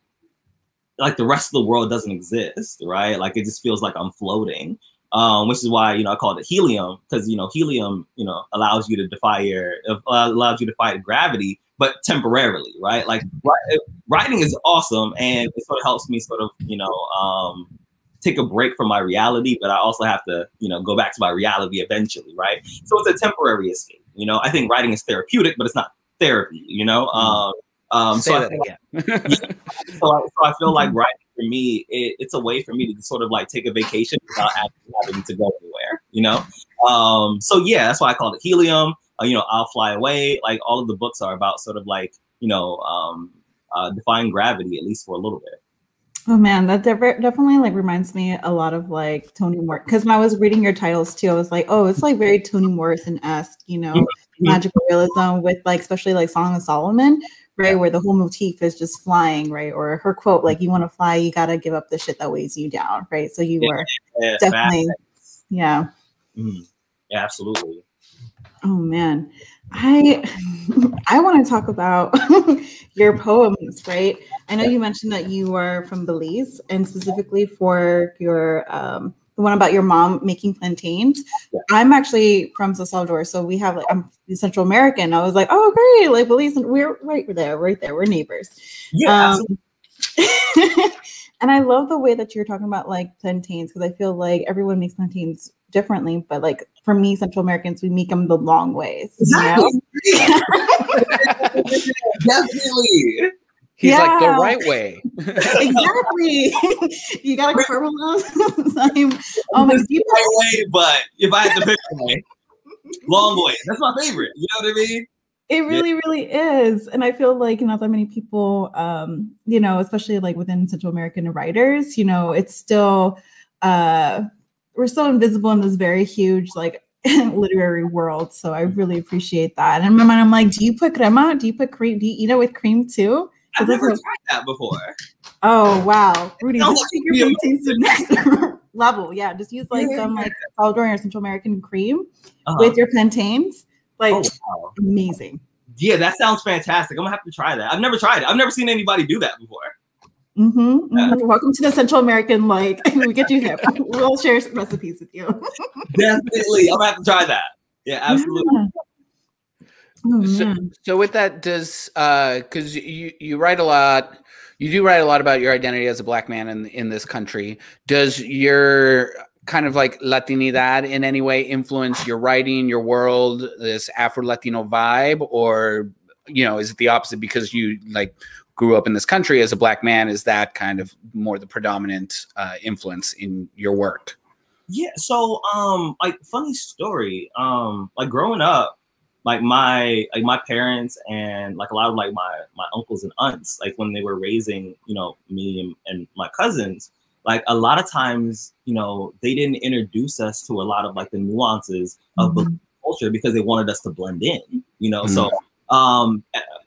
like the rest of the world doesn't exist, right? Like it just feels like I'm floating. Um, which is why you know I call it helium because you know helium you know allows you to defy your uh, allows you to fight gravity, but temporarily, right? Like writing is awesome and it sort of helps me sort of you know um, take a break from my reality, but I also have to you know go back to my reality eventually, right? So it's a temporary escape. You know, I think writing is therapeutic, but it's not therapy. You know, um, um, say so I feel again. (laughs) so I, so I feel like writing for me, it, it's a way for me to sort of like take a vacation without actually having to go anywhere, you know? Um, so yeah, that's why I call it helium. Uh, you know, I'll fly away. Like all of the books are about sort of like, you know, um, uh, defying gravity, at least for a little bit. Oh man, that def- definitely like reminds me a lot of like Toni Morrison. Because when I was reading your titles too, I was like, oh, it's like very Toni Morrison esque, you know, Mm-hmm. magical realism with like especially like Song of Solomon, right, where the whole motif is just flying, right, or her quote like, "You want to fly, you gotta give up the shit that weighs you down," right. So you Yeah, were Yeah, definitely, facts. yeah. Mhm. Yeah, absolutely. Oh man, I (laughs) I want to talk about (laughs) your poems, right? I know you mentioned that you are from Belize, and specifically for your um, the one about your mom making plantains. Yeah. I'm actually from El Salvador, so we have like I'm Central American. I was like, oh great, like Belize, and we're right there, right there, we're neighbors. Yeah, Um, (laughs) and I love the way that you're talking about like plantains because I feel like everyone makes plantains differently, but like for me, Central Americans, we make them the long ways. you know? (laughs) Definitely. He's like the right way. exactly. (laughs) you gotta caramelize. I'm, oh my This is deep. the right way, but if I had to pick one, long way. That's my favorite. You know what I mean? It really, really is. And I feel like not that many people, um, you know, especially like within Central American writers, you know, it's still uh we're still invisible in this very huge like (laughs) literary world. So I really appreciate that. And in my mind, I'm like, do you put crema? Do you put cream? Do you eat it with cream too? I've never it's tried that before. (laughs) Oh wow, Rudy, Sounds just like take your to next level. Yeah, just use like some like Salvadorian or Central American cream Uh-huh. with your plantains. Like Oh, wow. amazing. Yeah, that sounds fantastic. I'm gonna have to try that. I've never tried it. I've never seen anybody do that before. Mm-hmm, Yeah. mhm. Welcome to the Central American. Like (laughs) we get you hip. (laughs) (laughs) We'll share some recipes with you. Definitely, I'm gonna have to try that. Yeah, absolutely. Yeah. Oh So, so with that, does uh, because you you write a lot, you do write a lot about your identity as a black man in in this country. Does your kind of like Latinidad in any way influence your writing, your world, this Afro Latino vibe, or you know, is it the opposite because you like grew up in this country as a black man? Is that kind of more the predominant uh, influence in your work? Yeah, so um like funny story. Um like growing up, like my like my parents and like a lot of like my my uncles and aunts, like when they were raising, you know, me and, and my cousins, like a lot of times, you know, they didn't introduce us to a lot of like the nuances of Mhm. Belizean culture because they wanted us to blend in, you know. So um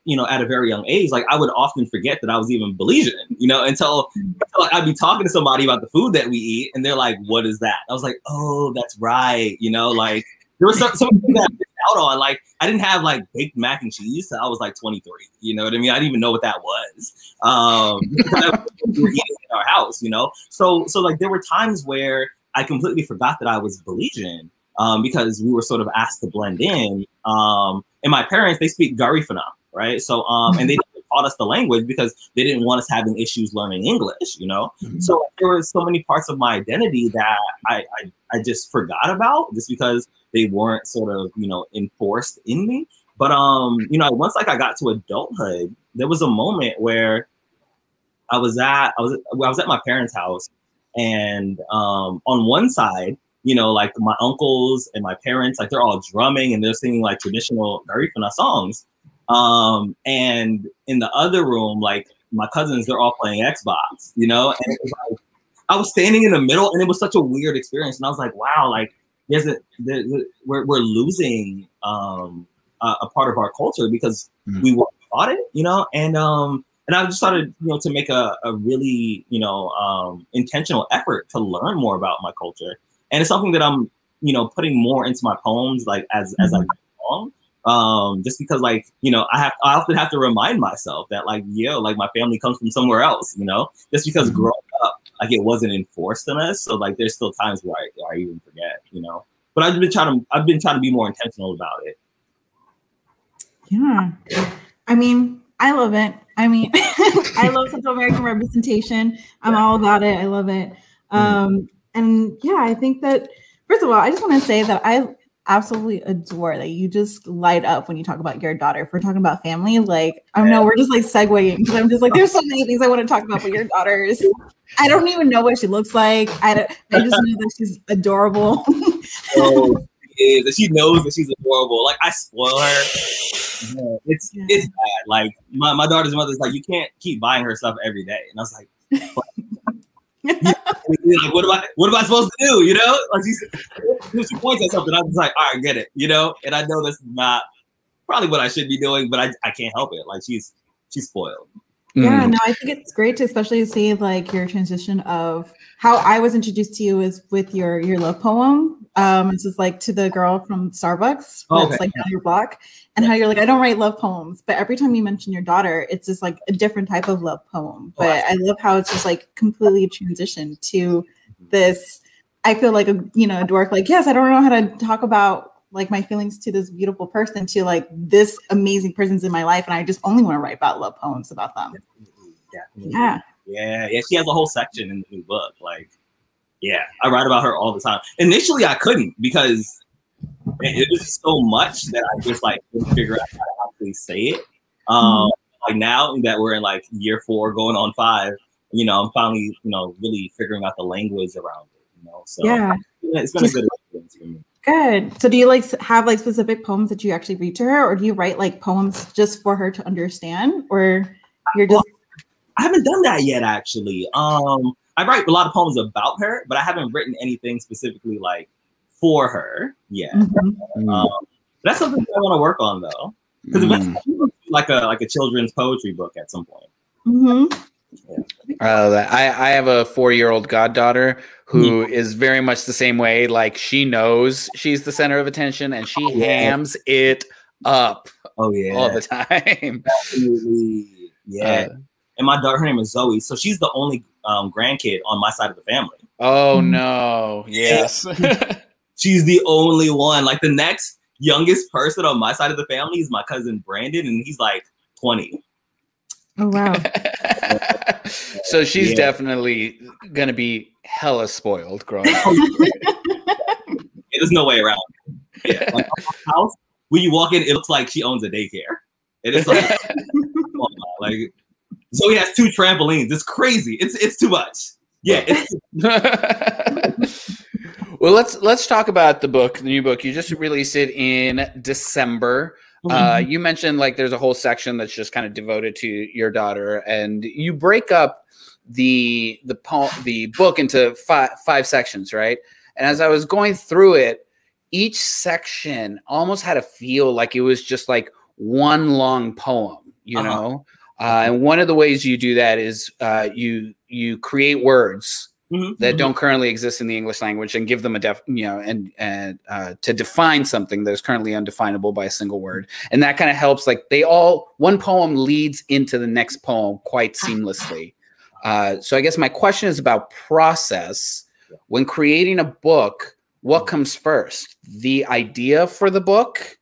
you know, at a very young age, like I would often forget that I was even Belizean, you know, until like I'd be talking to somebody about the food that we eat, and they're like, "What is that?" I was like, "Oh, that's right." You know, like there was some, some that I missed out on. Like I didn't have like baked mac and cheese. till I was like 23. You know what I mean? I didn't even know what that was. Um, (laughs) we were eating in our house. You know, so so like there were times where I completely forgot that I was Belizean um, because we were sort of asked to blend in. Um, and my parents they speak Garifuna, right? So um, and they taught us the language because they didn't want us having issues learning English. You know. So there were so many parts of my identity that I, I I just forgot about just because they weren't sort of you know enforced in me. But um, you know, once like I got to adulthood, there was a moment where I was at I was I was at my parents' house, and um, on one side, you know, like my uncles and my parents, like they're all drumming and they're singing like traditional Garifuna songs. Um, and in the other room, like my cousins, they're all playing Xbox, you know, and it was like I was standing in the middle, and it was such a weird experience. And I was like, wow, like there's a we're we're losing um, a, a, part of our culture because mm-hmm. we were taught it, you know, and um and I just started, you know, to make a, a really, you know, um, intentional effort to learn more about my culture. And it's something that I'm, you know, putting more into my poems, like as mm-hmm. as I go along. Um, just because, like, you know, I have I often have to remind myself that, like, yo, like my family comes from somewhere else, you know. Just because mm-hmm. growing up, like it wasn't enforced on us. So like there's still times where I, where I even forget, you know. But I've been trying to I've been trying to be more intentional about it. Yeah. I mean, I love it. I mean, (laughs) I love Central American representation. I'm all about it. I love it. Mm-hmm. Um, and yeah, I think that first of all, I just want to say that I absolutely adore that you just light up when you talk about your daughter. If we're talking about family, like I don't know, we're just like segueing because I'm just like, there's so many things I want to talk about with your daughters. I don't even know what she looks like. I don't, I just know that she's adorable. (laughs) oh, (laughs) she is. she knows that she's adorable. Like I spoil her. Yeah, it's yeah. it's bad. Like my, my daughter's mother's like, you can't keep buying her stuff every day. And I was like, (laughs) like, what am I what am I supposed to do? You know? Like she, points at something, I was like, all right, get it, you know? And I know this is not probably what I should be doing, but I, I can't help it. Like she's she's spoiled. Yeah, mm. no, I think it's great to especially see like your transition of how I was introduced to you is with your your love poem. Um, it's just like to the girl from Starbucks. Oh, okay. like on your block, and how you're like, I don't write love poems, but every time you mention your daughter, it's just like a different type of love poem. Oh, but oh, I love how it's just like completely transitioned to this. I feel like a you know a dork. Like, yes, I don't know how to talk about like my feelings to this beautiful person to like this amazing person's in my life and i just only want to write about love poems about them. Definitely. yeah. Yeah. Yeah she has a whole section in the new book like yeah i write about her all the time. Initially i couldn't because it was so much that i just like couldn't figure out how to actually say it. Um mm-hmm. like now that we're in like year four going on five you know i'm finally you know really figuring out the language around it you know so yeah. it's been a good experience for me Good. So do you like have like specific poems that you actually read to her or do you write like poems just for her to understand or you're just well, I haven't done that yet actually. Um I write a lot of poems about her, but I haven't written anything specifically like for her yet. Mm-hmm. Um, that's something I want to work on though. Because mm. like a like a children's poetry book at some point. Mm-hmm. Uh, I, I have a four year old goddaughter who mm. is very much the same way. Like she knows she's the center of attention and she oh, hams it up. Oh yeah, all the time. (laughs) Absolutely, yeah. Uh, and my daughter, her name is Zoe, so she's the only um, grandkid on my side of the family. Oh mm. no! Yes, (laughs) she's the only one. Like the next youngest person on my side of the family is my cousin Brandon, and he's like twenty. Oh wow. (laughs) so she's yeah. definitely gonna be hella spoiled growing up. (laughs) There's no way around. Yeah. Like house, when you walk in, it looks like she owns a daycare. It is like, (laughs) oh like Zoe has two trampolines. It's crazy. It's it's too much. Yeah. (laughs) well, let's let's talk about the book, the new book. You just released it in December. Uh, mm-hmm. you mentioned like there's a whole section that's just kind of devoted to your daughter, and you break up the the poem, the book into five five sections, right? And as I was going through it, each section almost had a feel like it was just like one long poem, you uh-huh. know. Uh, and one of the ways you do that is uh, you you create words mm-hmm. that mm-hmm. don't currently exist in the English language and give them a def, you know, and and uh, to define something that is currently undefinable by a single word, and that kind of helps. Like they all, one poem leads into the next poem quite seamlessly. Uh, so I guess my question is about process. When creating a book, what mm-hmm. comes first? The idea for the book,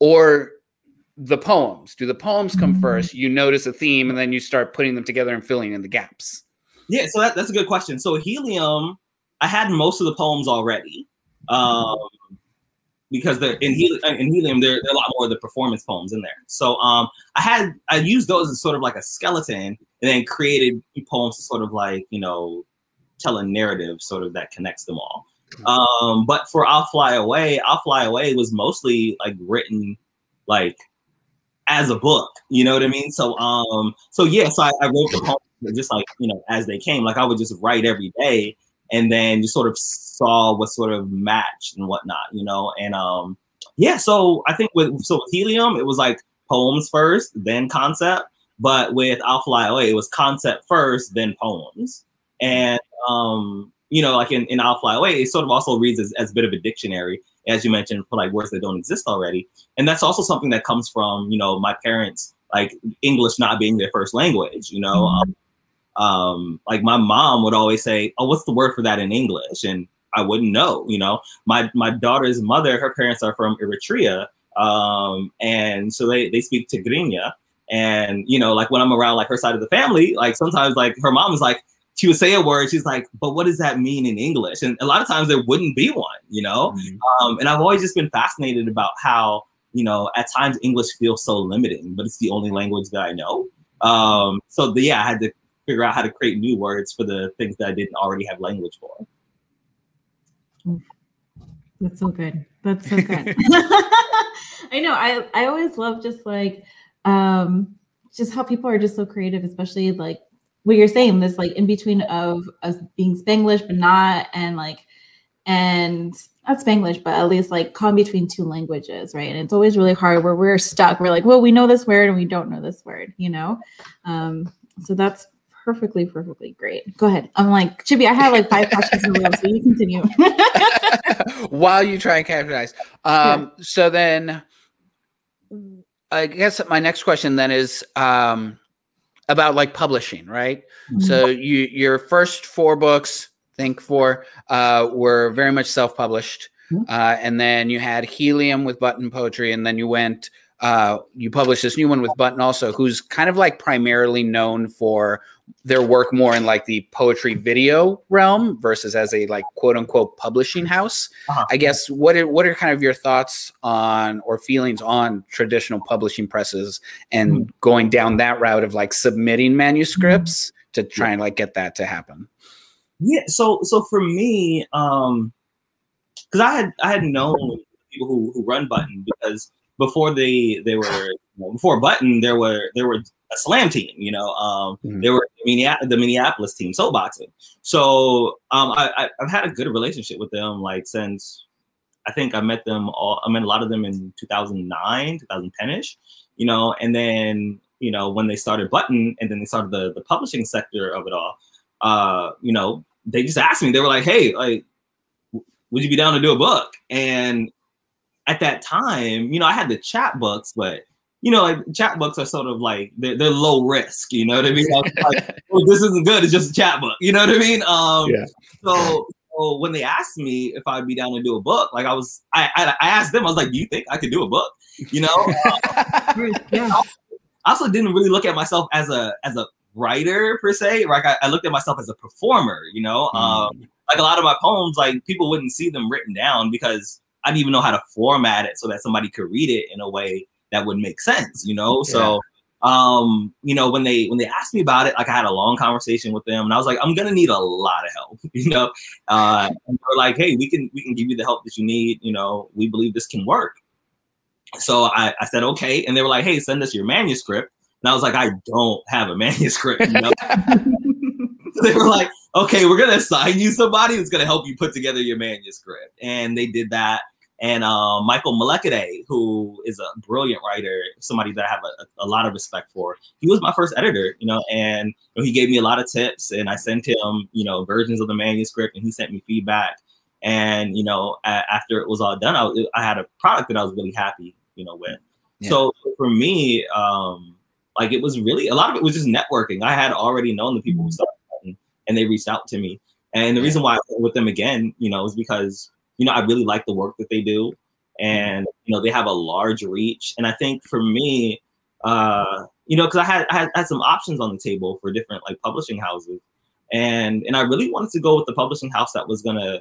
or the poems? Do the poems come mm-hmm. first? You notice a theme, and then you start putting them together and filling in the gaps. Yeah, so that, that's a good question. So helium, I had most of the poems already, um, because they're in helium. In helium, there, there are a lot more of the performance poems in there. So um, I had I used those as sort of like a skeleton, and then created poems to sort of like you know tell a narrative sort of that connects them all. Um, but for I'll Fly Away, I'll Fly Away was mostly like written like as a book, you know what I mean? So um, so yeah, so I, I wrote the poems just like you know as they came. Like I would just write every day, and then just sort of saw what sort of matched and whatnot, you know. And um, yeah, so I think with so with Helium, it was like poems first, then concept. But with I'll Fly Away, it was concept first, then poems. And um, you know, like in, in I'll Fly Away, it sort of also reads as, as a bit of a dictionary, as you mentioned, for like words that don't exist already. And that's also something that comes from, you know, my parents, like English not being their first language, you know. Mm-hmm. Um, um, like my mom would always say, Oh, what's the word for that in English? And I wouldn't know, you know. My my daughter's mother, her parents are from Eritrea. Um, and so they, they speak Tigrinya. And, you know, like when I'm around like her side of the family, like sometimes like her mom is like, she would say a word, she's like, but what does that mean in English? And a lot of times there wouldn't be one, you know? Mm-hmm. Um, and I've always just been fascinated about how, you know, at times English feels so limiting, but it's the only language that I know. Um, so the, yeah, I had to figure out how to create new words for the things that I didn't already have language for. That's so good. That's so good. (laughs) (laughs) I know. I I always love just like um just how people are just so creative, especially like what you're saying, this like in between of us being Spanglish but not and like and not Spanglish, but at least like come between two languages, right? And it's always really hard where we're stuck. We're like, well, we know this word and we don't know this word, you know? Um, so that's perfectly, perfectly great. Go ahead. I'm like, Chibbi, I have like five (laughs) questions in a row, so you continue. (laughs) While you try and capitalize. Um, yeah. So then I guess my next question then is um, about like publishing, right? Mm-hmm. So you your first four books, think four, uh, were very much self-published. Mm-hmm. Uh, and then you had Helium with Button Poetry, and then you went uh, you published this new one with Button also, who's kind of like primarily known for their work more in like the poetry video realm versus as a like quote unquote publishing house. Uh-huh. I guess what are what are kind of your thoughts on or feelings on traditional publishing presses and mm-hmm. going down that route of like submitting manuscripts mm-hmm. to try and like get that to happen? Yeah, so so for me, um, because I had I had known people who, who run Button because before they they were know, before Button there were there were a slam team. You know, um, mm-hmm. they were the Minneapolis team, soul boxing. So um, I, have had a good relationship with them like since I think I met them all. I met a lot of them in 2009, 2010 ish. You know, and then you know when they started Button and then they started the the publishing sector of it all. Uh, you know, they just asked me. They were like, "Hey, like, would you be down to do a book?" And at that time, you know, I had the chat books, but you know, like chat books are sort of like they're, they're low risk. You know what I mean? like, (laughs) oh, this isn't good. It's just a chat book. You know what I mean? Um, yeah. So, so when they asked me if I'd be down to do a book, like I was, I, I, I asked them, I was like, "Do you think I could do a book?" You know. (laughs) Um, yeah. I also didn't really look at myself as a as a writer per se. Like I, I looked at myself as a performer. You know, mm. um, like a lot of my poems, like people wouldn't see them written down because I didn't even know how to format it so that somebody could read it in a way that would make sense, you know? Yeah. So um, you know, when they when they asked me about it, like I had a long conversation with them and I was like, I'm gonna need a lot of help, (laughs) you know. Uh and they're like, hey, we can we can give you the help that you need, you know, we believe this can work. So I, I said, okay. And they were like, hey, send us your manuscript. And I was like, I don't have a manuscript, you know. (laughs) they were like, okay, we're gonna assign you somebody who's gonna help you put together your manuscript. And they did that and uh, Michael Mlekoday, who is a brilliant writer, somebody that I have a, a, lot of respect for. He was my first editor, you know, and you know, he gave me a lot of tips, and I sent him, you know, versions of the manuscript, and he sent me feedback. And you know, a- after it was all done, I, I, had a product that I was really happy, you know, with. Yeah. So for me, um, like it was really a lot of it was just networking. I had already known the people who started, and they reached out to me. And the reason why I went with them again, you know, is because you know, I really like the work that they do. And, you know, they have a large reach. And I think for me, uh, you know, because I had, I had, had some options on the table for different like publishing houses. And and I really wanted to go with the publishing house that was gonna,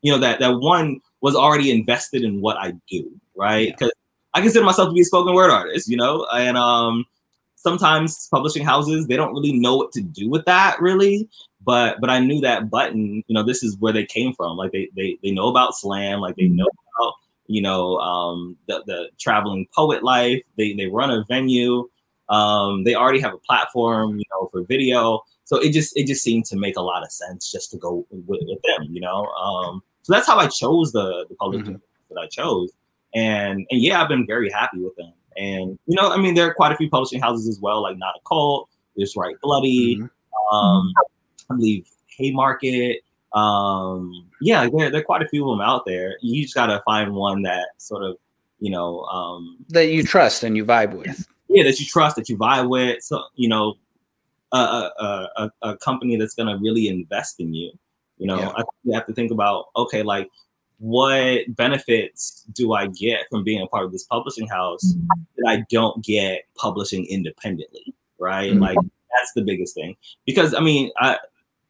you know, that that one was already invested in what I do, right? Because yeah. I consider myself to be a spoken word artist, you know, and um sometimes publishing houses they don't really know what to do with that really but but I knew that button, you know, this is where they came from. Like they they they know about slam, like they know about you know um, the the traveling poet life. They they run a venue. Um, they already have a platform, you know, for video. So it just it just seemed to make a lot of sense just to go with, with them, you know. Um, so that's how I chose the the publishing mm-hmm. that I chose, and and yeah, I've been very happy with them. And you know, I mean, there are quite a few publishing houses as well, like Not a Cult, there's Write Bloody, mm-hmm. um, I believe Haymarket. Um, yeah, there, there are quite a few of them out there. You just gotta find one that sort of, you know, um, that you trust and you vibe with. Yeah, that you trust, that you vibe with. So you know, a a, a, a company that's gonna really invest in you. You know, yeah. I you have to think about okay, like what benefits do I get from being a part of this publishing house mm-hmm. that I don't get publishing independently, right? Mm-hmm. Like that's the biggest thing. Because I mean, I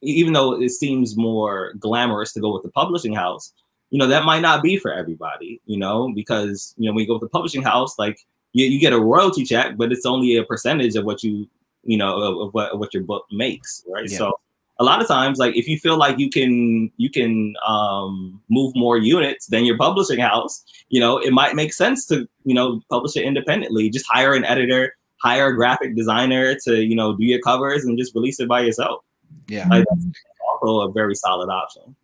even though it seems more glamorous to go with the publishing house, you know, that might not be for everybody, you know, because you know, when you go with the publishing house, like you, you get a royalty check, but it's only a percentage of what you, you know, of, of what of what your book makes, right? Yeah. So a lot of times like if you feel like you can you can um, move more units than your publishing house you know it might make sense to you know publish it independently just hire an editor hire a graphic designer to you know do your covers and just release it by yourself yeah like, that's also a very solid option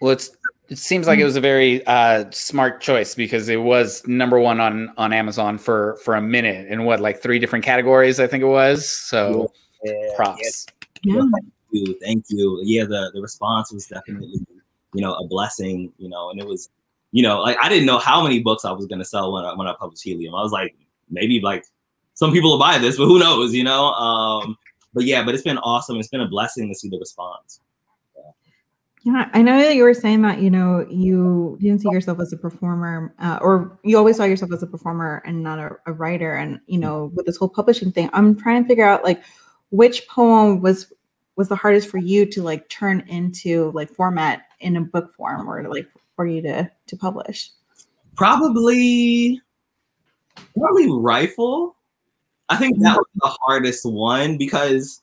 well it's it seems like it was a very uh, smart choice because it was number one on on Amazon for for a minute in what like three different categories I think it was. So yeah, props. Yeah you, thank you. Yeah, the the response was definitely, you know, a blessing. You know, and it was, you know, like I didn't know how many books I was gonna sell when I when I published Helium. I was like, maybe like some people will buy this, but who knows, you know? Um, but yeah, but it's been awesome. It's been a blessing to see the response. Yeah, I know that you were saying that you know you didn't see yourself as a performer, uh, or you always saw yourself as a performer and not a, a, writer. And you know, with this whole publishing thing, I'm trying to figure out like which poem was was the hardest for you to like turn into like format in a book form or like for you to to publish? Probably probably rifle. I think that was the hardest one because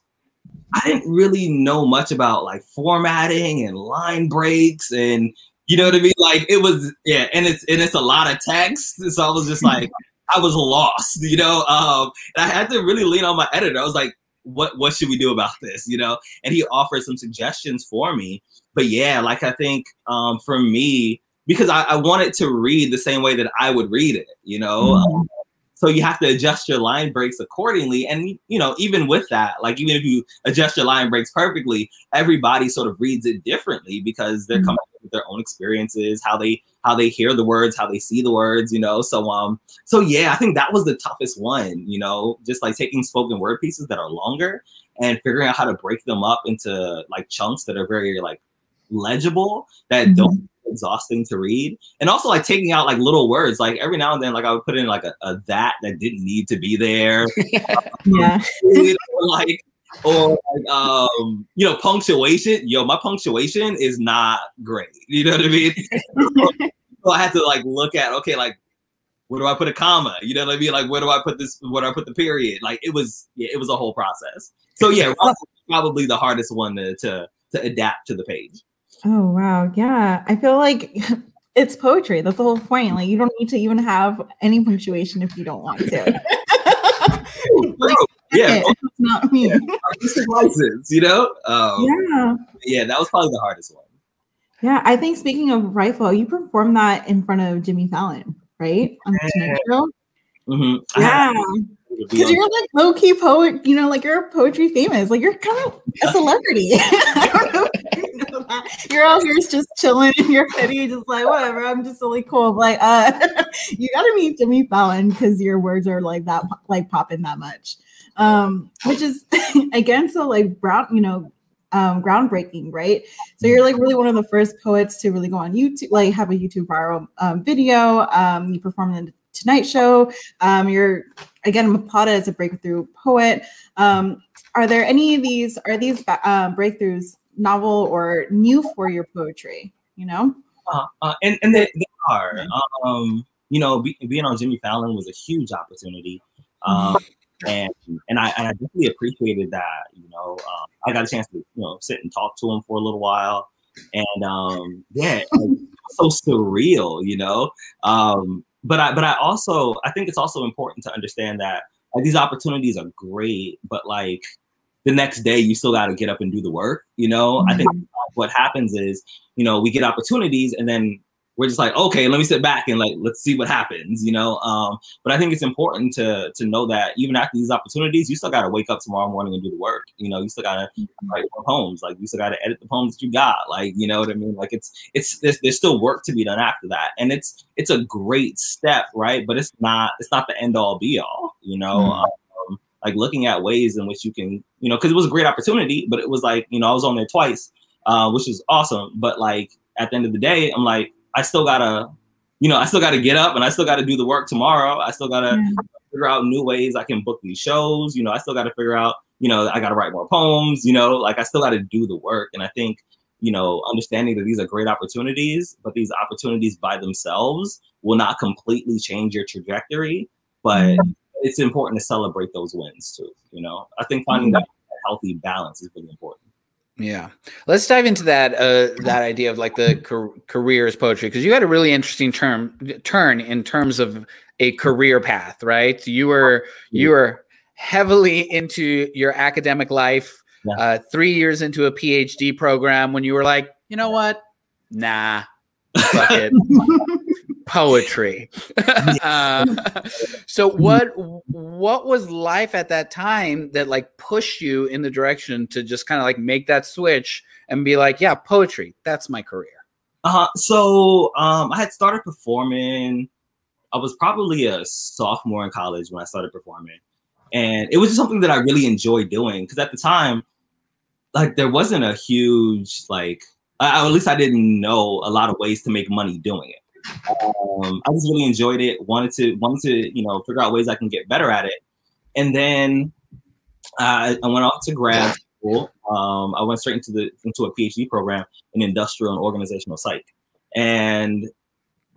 I didn't really know much about like formatting and line breaks and you know what I mean? Like it was yeah, and it's and it's a lot of text. So I was just like I was lost, you know. Um, and I had to really lean on my editor. I was like, what what should we do about this you know and he offered some suggestions for me but yeah like i think um, for me because I, I wanted to read the same way that i would read it you know mm-hmm. um, so you have to adjust your line breaks accordingly and you know even with that like even if you adjust your line breaks perfectly everybody sort of reads it differently because they're mm-hmm. coming with their own experiences how they how they hear the words, how they see the words, you know. So um, so yeah, I think that was the toughest one, you know, just like taking spoken word pieces that are longer and figuring out how to break them up into like chunks that are very like legible that mm-hmm. don't exhausting to read and also like taking out like little words like every now and then like i would put in like a, a that that didn't need to be there (laughs) yeah like or like, um, you know, punctuation. Yo, my punctuation is not great. You know what I mean? (laughs) so I had to like look at okay, like where do I put a comma? You know what I mean? Like where do I put this? Where do I put the period? Like it was, yeah, it was a whole process. So yeah, (laughs) probably the hardest one to to to adapt to the page. Oh wow, yeah. I feel like (laughs) it's poetry. That's the whole point. Like you don't need to even have any punctuation if you don't want to. (laughs) (laughs) yeah, it's not me. Yeah. license, you know? Um, yeah. Yeah, that was probably the hardest one. Yeah, I think speaking of rifle, you performed that in front of Jimmy Fallon, right? On the Tonight Show. Mm-hmm. Yeah. Because you're like low key poet, you know, like you're poetry famous, like you're kind of a celebrity. (laughs) I don't know. You you're out here just chilling in your hoodie, just like whatever. I'm just really cool. Like, uh, (laughs) you got to meet Jimmy Fallon because your words are like that, like popping that much um, which is (laughs) again so like brown, you know, um, groundbreaking, right? So you're like really one of the first poets to really go on YouTube, like have a YouTube viral um, video. Um, you performed in the Tonight Show. Um, you're again Mapada is a breakthrough poet. Um, are there any of these? Are these uh, breakthroughs novel or new for your poetry? You know, uh, uh, and and they, they are. Um, you know, be, being on Jimmy Fallon was a huge opportunity. Um, and and I and I definitely appreciated that. You know, um, I got a chance to you know sit and talk to him for a little while, and um, yeah, so surreal. You know, um, but I but I also I think it's also important to understand that like these opportunities are great, but like the next day you still got to get up and do the work. You know, mm-hmm. I think what happens is you know we get opportunities and then we're just like, okay, let me sit back and like let's see what happens, you know. Um, but I think it's important to to know that even after these opportunities, you still got to wake up tomorrow morning and do the work. You know, you still got to mm-hmm. write more poems, like you still got to edit the poems that you got, like you know what I mean. Like it's it's there's, there's still work to be done after that, and it's it's a great step, right? But it's not it's not the end all be all, you know. Mm-hmm. Um, like looking at ways in which you can, you know, because it was a great opportunity, but it was like, you know, I was on there twice, uh, which was awesome. But like at the end of the day, I'm like, I still gotta, you know, I still gotta get up and I still gotta do the work tomorrow. I still gotta mm-hmm. figure out new ways I can book these shows. You know, I still gotta figure out, you know, I gotta write more poems. You know, like I still gotta do the work. And I think, you know, understanding that these are great opportunities, but these opportunities by themselves will not completely change your trajectory. But mm-hmm. it's important to celebrate those wins too. You know, I think finding mm-hmm. that healthy balance is really important. Yeah, let's dive into that uh, that idea of like the car- careers poetry because you had a really interesting term turn in terms of a career path, right? You were you were heavily into your academic life, yeah. uh, three years into a PhD program when you were like, you know what, nah, fuck it. (laughs) poetry. (laughs) uh, so what what was life at that time that like pushed you in the direction to just kind of like make that switch and be like, yeah, poetry, that's my career. Uh, so um, I had started performing. I was probably a sophomore in college when I started performing, and it was just something that I really enjoyed doing because at the time, like there wasn't a huge like, I, at least I didn't know a lot of ways to make money doing it. Um, I just really enjoyed it. Wanted to wanted to you know figure out ways I can get better at it. And then uh, I went off to grad school. Um, I went straight into the into a PhD program in industrial and organizational psych. And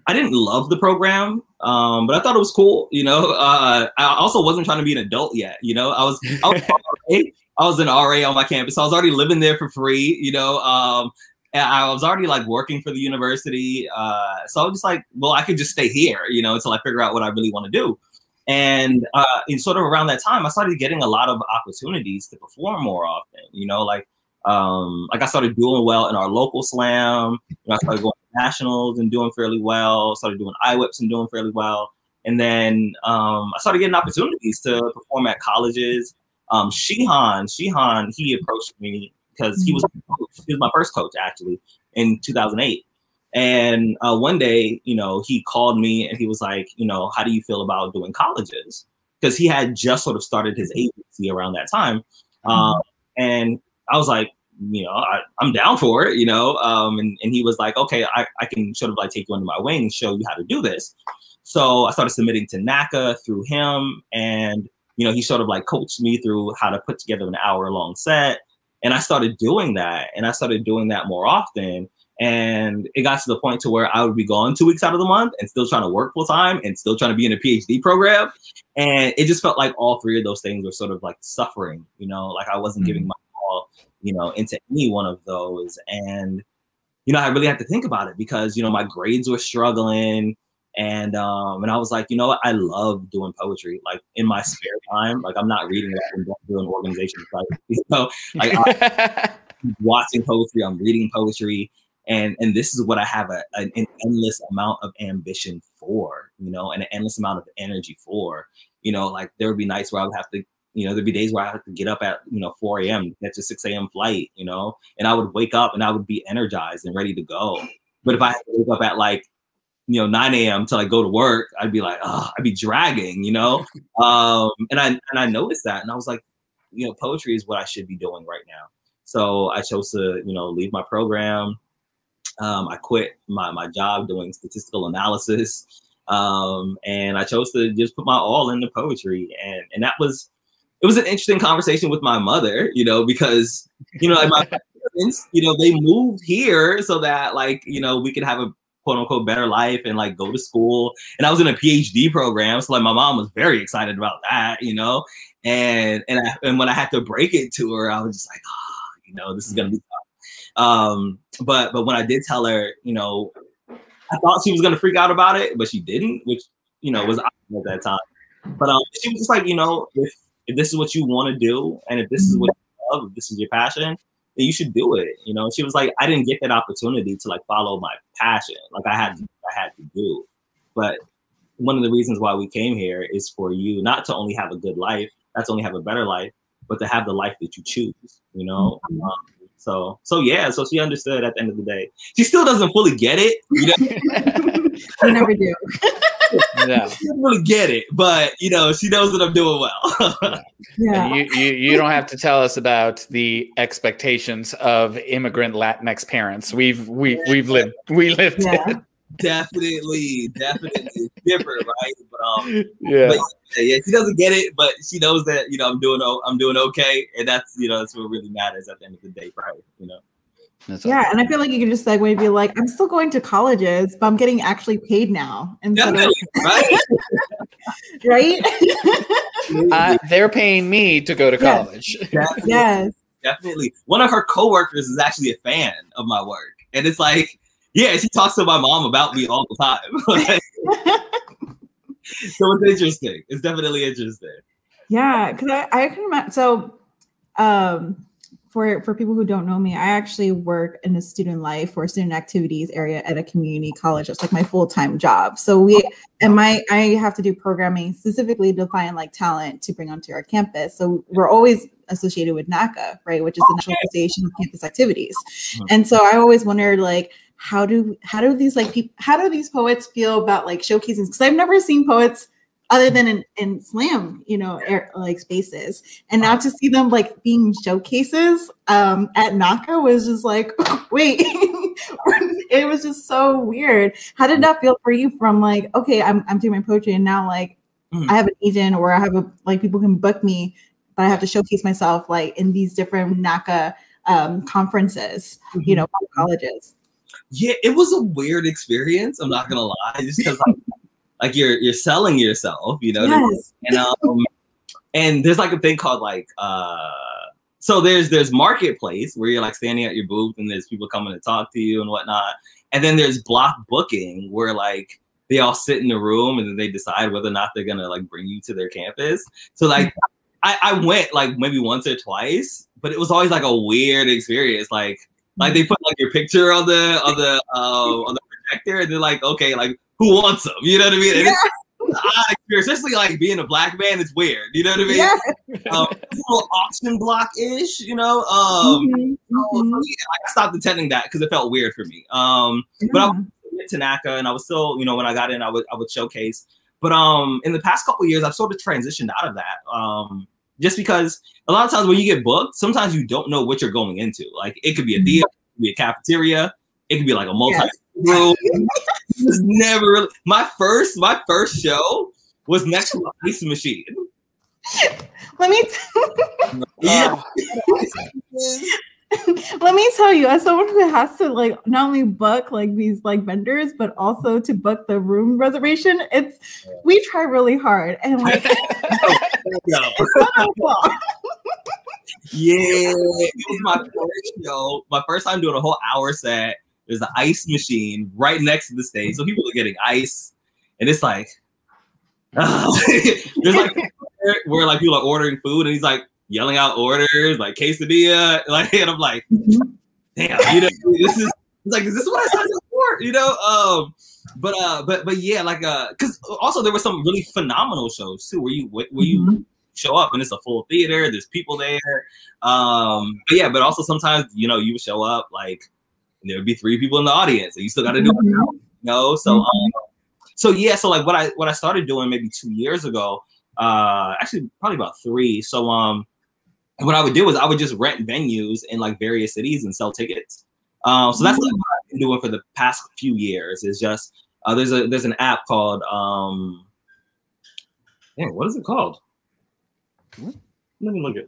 I didn't love the program, um, but I thought it was cool. You know, uh, I also wasn't trying to be an adult yet. You know, I was I was, (laughs) I was an RA on my campus. So I was already living there for free. You know, um, and I was already like working for the university. Uh, so I was just like, well, I could just stay here, you know, until I figure out what I really want to do. And uh, in sort of around that time, I started getting a lot of opportunities to perform more often. You know, like um, like I started doing well in our local slam. You know, I started going to nationals and doing fairly well. Started doing IWIPs and doing fairly well. And then um, I started getting opportunities to perform at colleges. Um, Shihan, Shihan, he approached me because he was he was my first coach actually in 2008. And uh, one day, you know, he called me and he was like, you know, how do you feel about doing colleges? Because he had just sort of started his agency around that time. Mm-hmm. Um, and I was like, you know, I, am down for it, you know. Um, and, and he was like, okay, I, I can sort of like take you under my wing and show you how to do this. So I started submitting to NACA through him. And, you know, he sort of like coached me through how to put together an hour long set and I started doing that and I started doing that more often. And it got to the point to where I would be gone two weeks out of the month and still trying to work full time and still trying to be in a PhD program. And it just felt like all three of those things were sort of like suffering, you know, like I wasn't mm-hmm. giving my all, you know, into any one of those. And, you know, I really had to think about it because, you know, my grades were struggling and um and I was like, you know what, I love doing poetry. Like in my spare time, like I'm not reading it, I'm doing organization. (laughs) (laughs) Like, you know, like I'm watching poetry, I'm reading poetry, and and this is what I have a, an, an endless amount of ambition for, you know, and an endless amount of energy for. You know, like there would be nights where I would have to you know, there'd be days where I have to get up at, you know, 4 a.m., that's a 6 a.m. flight, you know, and I would wake up and I would be energized and ready to go. But if I had to wake up at like you know 9 a.m. till I go to work, I'd be like, oh, I'd be dragging, you know. (laughs) Um, and I and I noticed that, and I was like, you know, poetry is what I should be doing right now. So I chose to, you know, leave my program. Um, I quit my my job doing statistical analysis, um, and I chose to just put my all into poetry, and and that was it was an interesting conversation with my mother, you know, because you know, like my (laughs) parents, you know, they moved here so that like you know we could have a quote unquote better life and like go to school. And I was in a PhD program, so like my mom was very excited about that, you know. And and I, and when I had to break it to her, I was just like, oh, you know, this is gonna be tough. Um, but but when I did tell her, you know, I thought she was gonna freak out about it, but she didn't, which you know was awesome at that time. But um, she was just like, you know, if if this is what you want to do, and if this is what you love, if this is your passion, then you should do it. You know, she was like, I didn't get that opportunity to like follow my passion, like I had to, I had to do. But one of the reasons why we came here is for you not to only have a good life, not to only have a better life, but to have the life that you choose. You know. Mm-hmm. Um, so so yeah, so she understood at the end of the day. She still doesn't fully get it. You know? (laughs) I never do. (laughs) yeah. She doesn't really get it, but you know, she knows that I'm doing well. yeah. You, you you don't have to tell us about the expectations of immigrant Latinx parents. We've we we've lived we lived yeah. it definitely, definitely different, right? But um, yeah. But, yeah, she doesn't get it, but she knows that you know I'm doing I'm doing okay, and that's you know that's what really matters at the end of the day, right? You know. That's yeah, awesome. and I feel like you can just segue and be like, I'm still going to colleges, but I'm getting actually paid now. And Definitely, so, right? (laughs) right? (laughs) uh, they're paying me to go to college. (laughs) Yes. yes. Definitely. One of her coworkers is actually a fan of my work. And it's like, yeah, she talks to my mom about me all the time. so it's interesting. It's definitely interesting. Yeah, because I, I can imagine. So, um, for for people who don't know me, I actually work in the student life or student activities area at a community college. It's like my full time job. So we and my I have to do programming specifically to find like talent to bring onto our campus. So we're always associated with NACA, right, which is the National Association of Campus Activities. Mm-hmm. And so I always wondered like how do how do these like people how do these poets feel about like showcasing because i've never seen poets other than in, in slam you know air, like spaces and now to see them like being showcases um at NACA was just like (laughs) wait (laughs) it was just so weird how did that feel for you from like okay i'm, I'm doing my poetry and now like mm. i have an agent or i have a like people can book me but i have to showcase myself like in these different NACA um, conferences mm-hmm. you know colleges yeah, it was a weird experience. I'm not gonna lie, just because like, like you're you're selling yourself, you know. Yes. And um, and there's like a thing called like uh, so there's there's marketplace where you're like standing at your booth and there's people coming to talk to you and whatnot, and then there's block booking where like they all sit in the room and then they decide whether or not they're gonna like bring you to their campus. So like. I, I went like maybe once or twice, but it was always like a weird experience. Like like they put like your picture on the on the uh, on the projector, and they're like, okay, like who wants them? You know what I mean? Yeah. (laughs) it's odd experience, especially like being a black man. It's weird. You know what I mean? Yeah. (laughs) Um, a little auction block ish. You know. Um, mm-hmm. So, yeah, like, I stopped attending that because it felt weird for me. Um, but I went to NACA, and I was still, you know, when I got in, I would I would showcase. But um, in the past couple years, I've sort of transitioned out of that. Um, just because a lot of times when you get booked, sometimes you don't know what you're going into. Like it could be a theater, it could be a cafeteria, it could be like a multi room. Yes. never really my first my first show was next to an ice machine. Let me t- yeah. (laughs) Let me tell you, as someone who has to like not only book like these like vendors, but also to book the room reservation, it's we try really hard and like (laughs) (laughs) yeah, it was my first show, my first time doing a whole hour set. There's an ice machine right next to the stage, so people are getting ice, and it's like, (laughs) there's like (laughs) where like people are ordering food, and he's like, yelling out orders like quesadilla, (laughs) like, and I'm like, mm-hmm. damn, you know, this is like, is this what I signed up for? You know, um, but uh, but but yeah, like uh, because also there were some really phenomenal shows too, where you where you mm-hmm. show up and it's a full theater, there's people there, um, but yeah, but also sometimes you know you would show up like there would be three people in the audience, and you still got to do mm-hmm. it, you know, so mm-hmm. um, so yeah, so like what I what I started doing maybe two years ago, uh, actually probably about three, so um what I would do is I would just rent venues in like various cities and sell tickets. Um, so that's like what I've been doing for the past few years. Is just uh, there's a there's an app called um, dang, what is it called? Let me look at.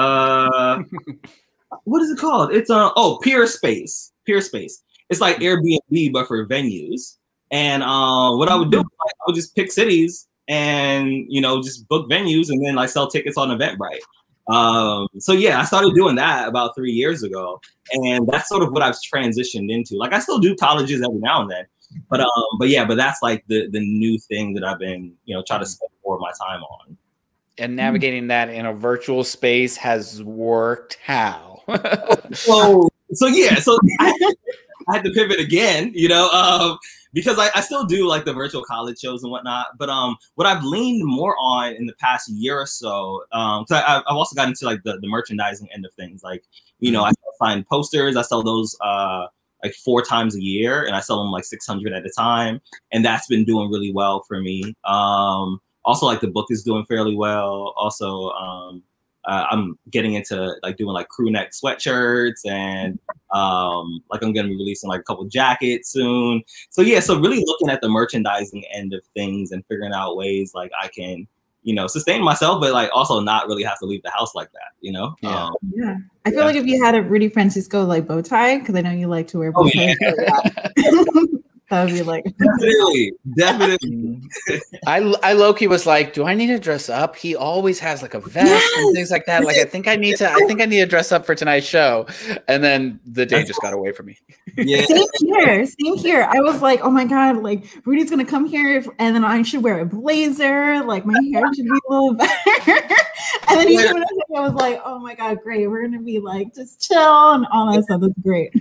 Uh, (laughs) what is it called? It's uh oh Peerspace. Peer Space. it's like Airbnb but for venues. And uh, what I would do, like, I would just pick cities and you know just book venues and then like sell tickets on Eventbrite. Um, so yeah, I started doing that about three years ago, and that's sort of what I've transitioned into. Like I still do colleges every now and then, but um, but yeah, but that's like the the new thing that I've been you know trying to spend more of my time on. And navigating that in a virtual space has worked. How? (laughs) so so yeah, so I, (laughs) I had to pivot again, you know. Um, because I, I still do like the virtual college shows and whatnot. But um, what I've leaned more on in the past year or so, um, I've also got into like the, the merchandising end of things. Like, you know, I find posters, I sell those uh like four times a year, and I sell them like six hundred at a time, and that's been doing really well for me. Um, also like the book is doing fairly well. Also, um, uh, I'm getting into like doing like crew neck sweatshirts and um, like I'm gonna be releasing like a couple jackets soon. So yeah, so really looking at the merchandising end of things and figuring out ways like I can, you know, sustain myself, but like also not really have to leave the house like that, you know? Yeah. Um, yeah. I feel yeah. like if you had a Rudy Francisco like bow tie, because I know you like to wear bow ties. Oh, yeah. (laughs) (laughs) That would be like (laughs) definitely, definitely. (laughs) I I Loki was like, do I need to dress up? He always has like a vest yes! and things like that. Like I think I need to. I think I need to dress up for tonight's show. And then the day just got away from me. Yeah. Same here. Same here. I was like, oh my god, like Rudy's gonna come here, and then I should wear a blazer. Like my hair should be a little (laughs) better. and then he yeah. showed up, I was like, oh my god, great. We're gonna be like just chill and all that stuff. That's great.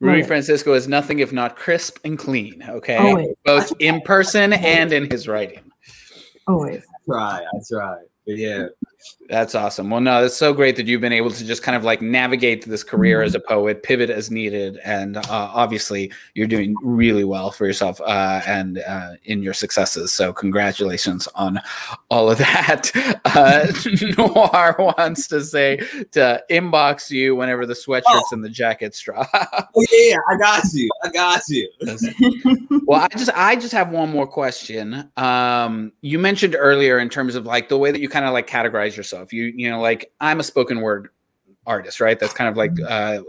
Rudy Francisco is nothing if not crisp and clean. Okay, Always. both in person and in his writing. Always. I try. I try. But yeah. That's awesome. Well, no, it's so great that you've been able to just kind of like navigate this career as a poet, pivot as needed, and uh, obviously you're doing really well for yourself uh, and uh, in your successes. So congratulations on all of (laughs) that. Uh, (laughs) Noir wants to say to inbox you whenever the sweatshirts oh. and the jackets drop. (laughs) oh, yeah, I got you. I got you. well, I just I just have one more question. Um, you mentioned earlier in terms of like the way that you kind of like categorize yourself. You you know like I'm a spoken word artist, right? That's kind of like uh,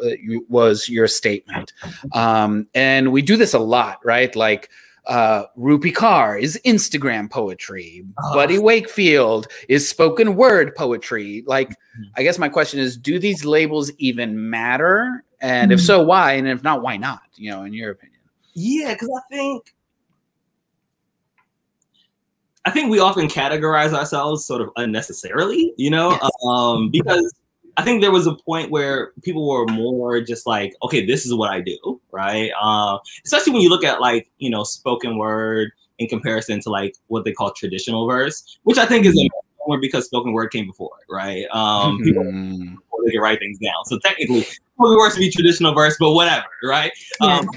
was your statement. Um, and we do this a lot, right? Like uh, Rupi Kaur is Instagram poetry. Oh. Buddy Wakefield is spoken word poetry. Like, mm-hmm. I guess my question is, do these labels even matter? And mm-hmm. if so, why? And if not, why not? You know, in your opinion. Yeah, because I think I think we often categorize ourselves sort of unnecessarily, you know, yes. um, because I think there was a point where people were more just like, okay, this is what I do, right? Uh, especially when you look at like, you know, spoken word in comparison to like what they call traditional verse, which I think is a more because spoken word came before right? Um, people mm-hmm. they can write things down. So technically, spoken word to be traditional verse, but whatever, right? Yeah. Um,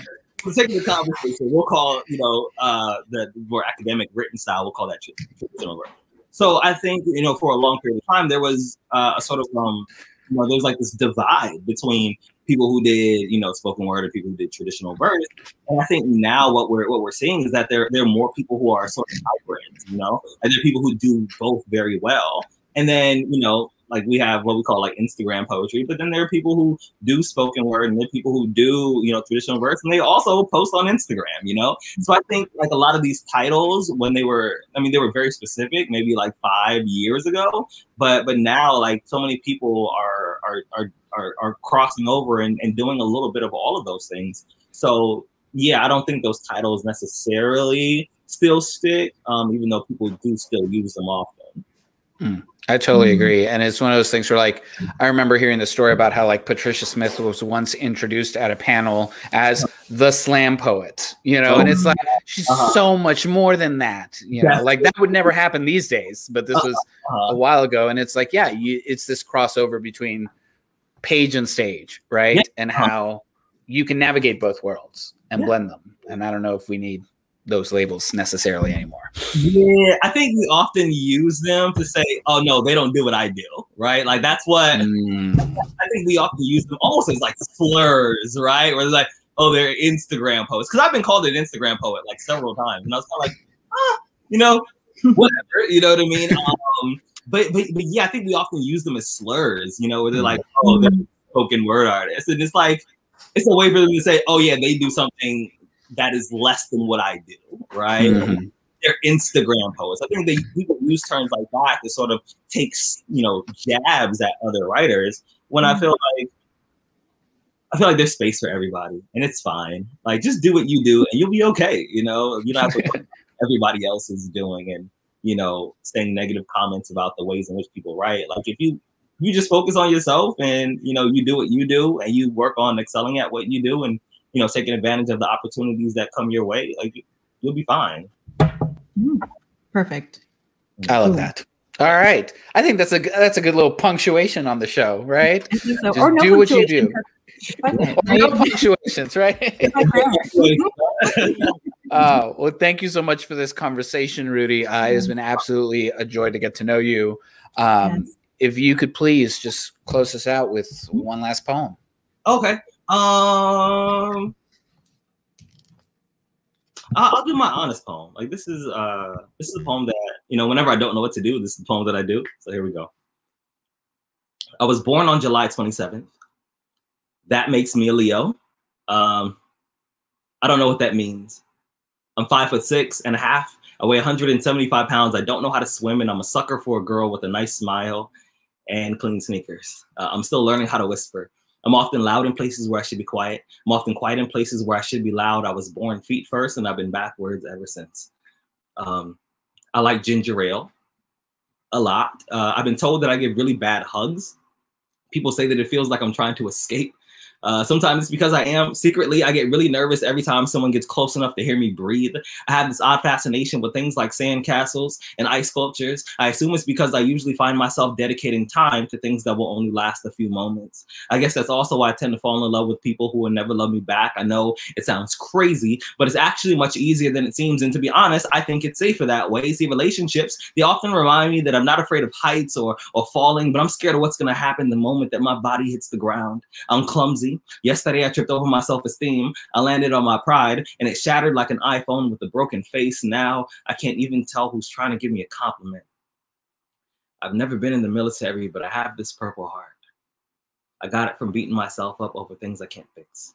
the conversation, we'll call you know uh, the more academic written style. We'll call that traditional work. So I think you know for a long period of time there was uh, a sort of um, you know there's like this divide between people who did you know spoken word and people who did traditional verse. And I think now what we're what we're seeing is that there there are more people who are sort of hybrids, you know, and there are people who do both very well. And then you know like we have what we call like Instagram poetry, but then there are people who do spoken word and there are people who do, you know, traditional verse and they also post on Instagram, you know? So I think like a lot of these titles when they were I mean they were very specific, maybe like five years ago, but but now like so many people are are are are, are crossing over and, and doing a little bit of all of those things. So yeah, I don't think those titles necessarily still stick, um, even though people do still use them often. Mm. I totally mm-hmm. agree. And it's one of those things where like I remember hearing the story about how like Patricia Smith was once introduced at a panel as the slam poet, you know, and it's like she's uh-huh. so much more than that. You know, like that would never happen these days, but this was uh-huh. a while ago. And it's like, yeah, you, it's this crossover between page and stage, right? Yeah. And uh-huh. how you can navigate both worlds and yeah. blend them. And I don't know if we need those labels necessarily anymore. Yeah, I think we often use them to say, "Oh no, they don't do what I do," right? Like that's what mm. I think we often use them almost as like slurs, right? Where it's like, "Oh, they're Instagram poets," because I've been called an Instagram poet like several times, and I was kind of like, ah, you know, (laughs) whatever, you know what I mean? Um, but but but yeah, I think we often use them as slurs, you know, where they're like, "Oh, they're spoken word artists," and it's like it's a way for them to say, oh yeah, they do something that is less than what I do, right? Mhm. They're Instagram posts. I think they people use terms like that to sort of take you know jabs at other writers. When I Mhm. feel like I feel like there's space for everybody, and it's fine. Like just do what you do, and you'll be okay. You know, you don't have to (laughs) everybody else is doing, and you know, saying negative comments about the ways in which people write. Like if you you just focus on yourself, and you know, you do what you do, and you work on excelling at what you do, and you know, taking advantage of the opportunities that come your way, like you'll be fine. Perfect. I love Ooh. that. All right. I think that's a g- that's a good little punctuation on the show, right? (laughs) So. Just Or no do what you do. fuck (laughs) no right? punctuations, right? (laughs) It's. Uh, well, thank you so much for this conversation, Rudy. Uh, it's been absolutely a joy to get to know you. Um, Yes. If you could please just close us out with one last poem. Okay. Um, I'll, I'll do my honest poem. Like this is uh this is a poem that you know whenever I don't know what to do, this is the poem that I do. So here we go. I was born on July 27th. That makes me a Leo. Um, I don't know what that means. I'm five foot six and a half. I weigh 175 pounds. I don't know how to swim, and I'm a sucker for a girl with a nice smile and clean sneakers. Uh, I'm still learning how to whisper. I'm often loud in places where I should be quiet. I'm often quiet in places where I should be loud. I was born feet first, and I've been backwards ever since. Um, I like ginger ale a lot. Uh, I've been told that I give really bad hugs. People say that it feels like I'm trying to escape. Uh, sometimes it's because I am secretly, I get really nervous every time someone gets close enough to hear me breathe. I have this odd fascination with things like sand castles and ice sculptures. I assume it's because I usually find myself dedicating time to things that will only last a few moments. I guess that's also why I tend to fall in love with people who will never love me back. I know it sounds crazy, but it's actually much easier than it seems. And to be honest, I think it's safer that way. See, relationships, they often remind me that I'm not afraid of heights or, or falling, but I'm scared of what's going to happen the moment that my body hits the ground. I'm clumsy. Yesterday, I tripped over my self esteem. I landed on my pride, and it shattered like an iPhone with a broken face. Now, I can't even tell who's trying to give me a compliment. I've never been in the military, but I have this purple heart. I got it from beating myself up over things I can't fix.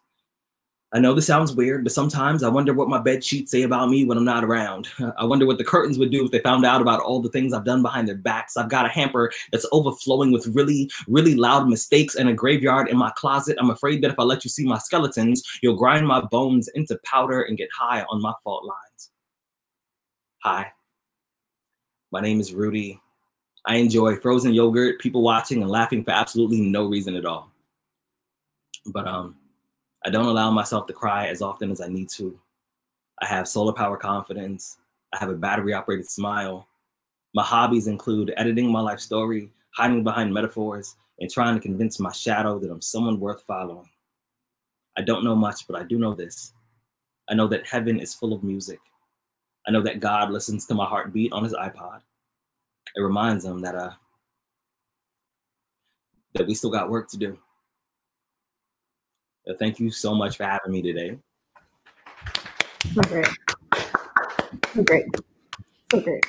I know this sounds weird, but sometimes I wonder what my bed sheets say about me when I'm not around. (laughs) I wonder what the curtains would do if they found out about all the things I've done behind their backs. I've got a hamper that's overflowing with really, really loud mistakes and a graveyard in my closet. I'm afraid that if I let you see my skeletons, you'll grind my bones into powder and get high on my fault lines. Hi, my name is Rudy. I enjoy frozen yogurt, people watching, and laughing for absolutely no reason at all. But um, I don't allow myself to cry as often as I need to. I have solar power confidence. I have a battery operated smile. My hobbies include editing my life story, hiding behind metaphors, and trying to convince my shadow that I'm someone worth following. I don't know much, but I do know this. I know that heaven is full of music. I know that God listens to my heartbeat on his iPod. It reminds him that uh that we still got work to do. Uh, Thank you so much for having me today. So great. So great. So great.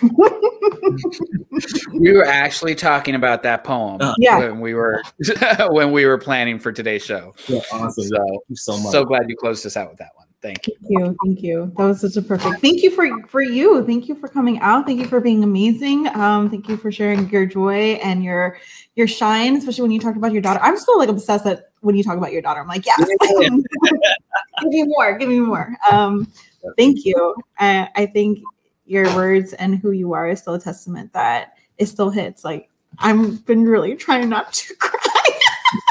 We were actually talking about that poem Uh, Yeah. when we were (laughs) when we were planning for today's show. Yeah, awesome. So, Thank you so much. so glad you closed us out with that one. Thank you. Thank you. Thank you. That was such a perfect. Thank you for for you. Thank you for coming out. Thank you for being amazing. Um, thank you for sharing your joy and your your shine, especially when you talked about your daughter. I'm still like obsessed that when you talk about your daughter, I'm like, yes, (laughs) give me more, give me more. Um, thank you. I, I think your words and who you are is still a testament that it still hits. Like I've been really trying not to (laughs) cry.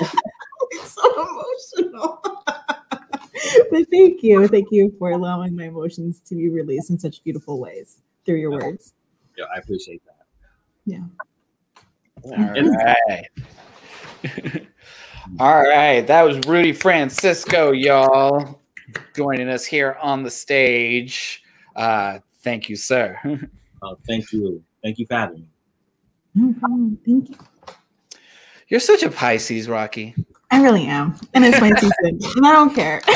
(laughs) it's so emotional. (laughs) but thank you. Thank you for allowing my emotions to be released in such beautiful ways through your words. Yeah, I appreciate that. Yeah. All right. (laughs) All right. That was Rudy Francisco, y'all, joining us here on the stage. Uh, thank you, sir. Uh, (laughs) thank you. Thank you for having me. No problem. Thank you. You're such a Pisces, Raqui. I really am. And it's my (laughs) season. and I don't care. (laughs)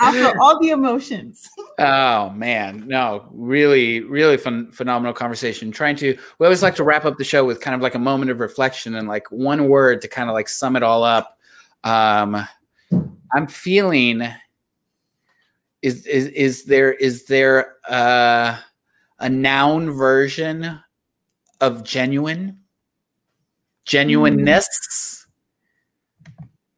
After all the emotions. Oh man, no, really, really fun, phenomenal conversation. Trying to, we always like to wrap up the show with kind of like a moment of reflection and like one word to kind of like sum it all up. Um, I'm feeling. Is is is there is there uh, a noun version of genuine? Genuineness,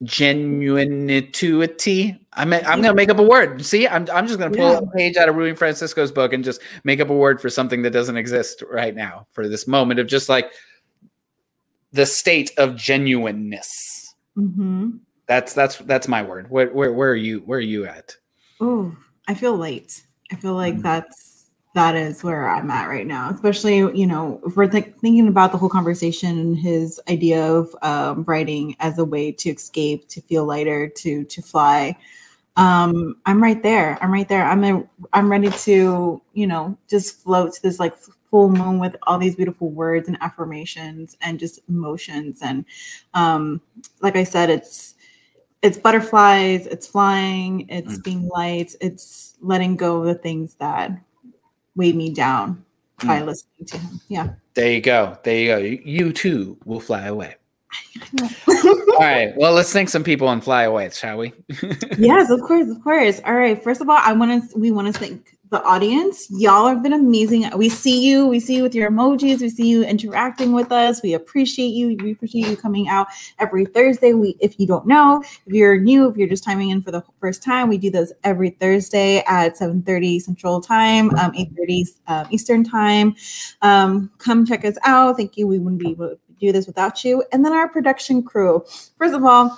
genuinity. I'm I'm gonna make up a word. See, I'm I'm just gonna pull Yeah. a page out of Rudy Francisco's book and just make up a word for something that doesn't exist right now for this moment of just like the state of genuineness. Mm-hmm. That's that's that's my word. Where where where are you where are you at? Oh, I feel late. I feel like Mm. that's that is where I'm at right now. Especially, you know, if we're th- thinking about the whole conversation and his idea of um, writing as a way to escape, to feel lighter, to to fly. Um, I'm right there. I'm right there. I'm a, I'm ready to, you know, just float to this like full moon with all these beautiful words and affirmations and just emotions. And um, like I said, it's it's butterflies, it's flying, it's Mm. being light, it's letting go of the things that weigh me down by mm. listening to him. Yeah. There you go. There you go. You, you too will fly away. (laughs) All right. Well, let's thank some people and fly away, shall we? (laughs) yes, of course, of course. All right. First of all, I want to we want to thank the audience. Y'all have been amazing. We see you. We see you with your emojis. We see you interacting with us. We appreciate you. We appreciate you coming out every Thursday. We, if you don't know, if you're new, if you're just timing in for the first time, we do those every Thursday at 7:30 Central Time, um, 8:30 um, Eastern Time. Um, come check us out. Thank you. We wouldn't be able to do this without you. And then our production crew. First of all,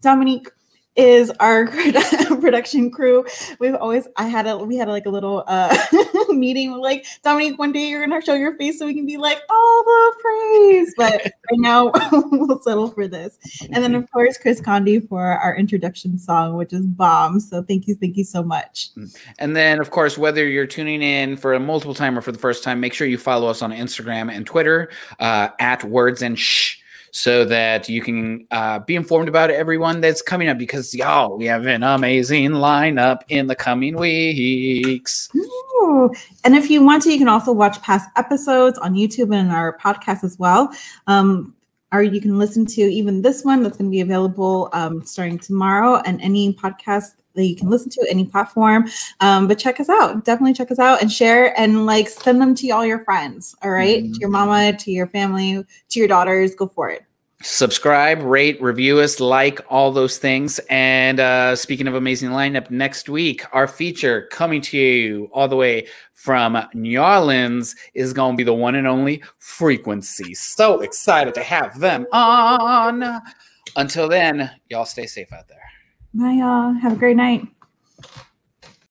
Dominique is our (laughs) production crew. We've always I had a we had like a little uh (laughs) meeting like Dominique one day you're gonna show your face so we can be like all the praise. But right now (laughs) we'll settle for this. And then of course Chris Condi for our introduction song, which is bomb. So thank you, thank you so much. And then, of course, whether you're tuning in for a multiple time or for the first time, make sure you follow us on Instagram and Twitter uh, at Words and Shh, so that you can uh, be informed about everyone that's coming up. Because y'all, we have an amazing lineup in the coming weeks. Ooh. And if you want to, you can also watch past episodes on YouTube and our podcast as well. Um, or you can listen to even this one that's going to be available um, starting tomorrow and any podcast that you can listen to any platform um, but check us out definitely check us out and share and like send them to all your friends all right? to your mama to your family to your daughters go for it Subscribe, rate, review us, like all those things. And uh, speaking of amazing lineup, next week, our feature coming to you all the way from New Orleans is going to be the one and only Frequency. So excited to have them on. Until then, y'all stay safe out there. Bye y'all. Have a great night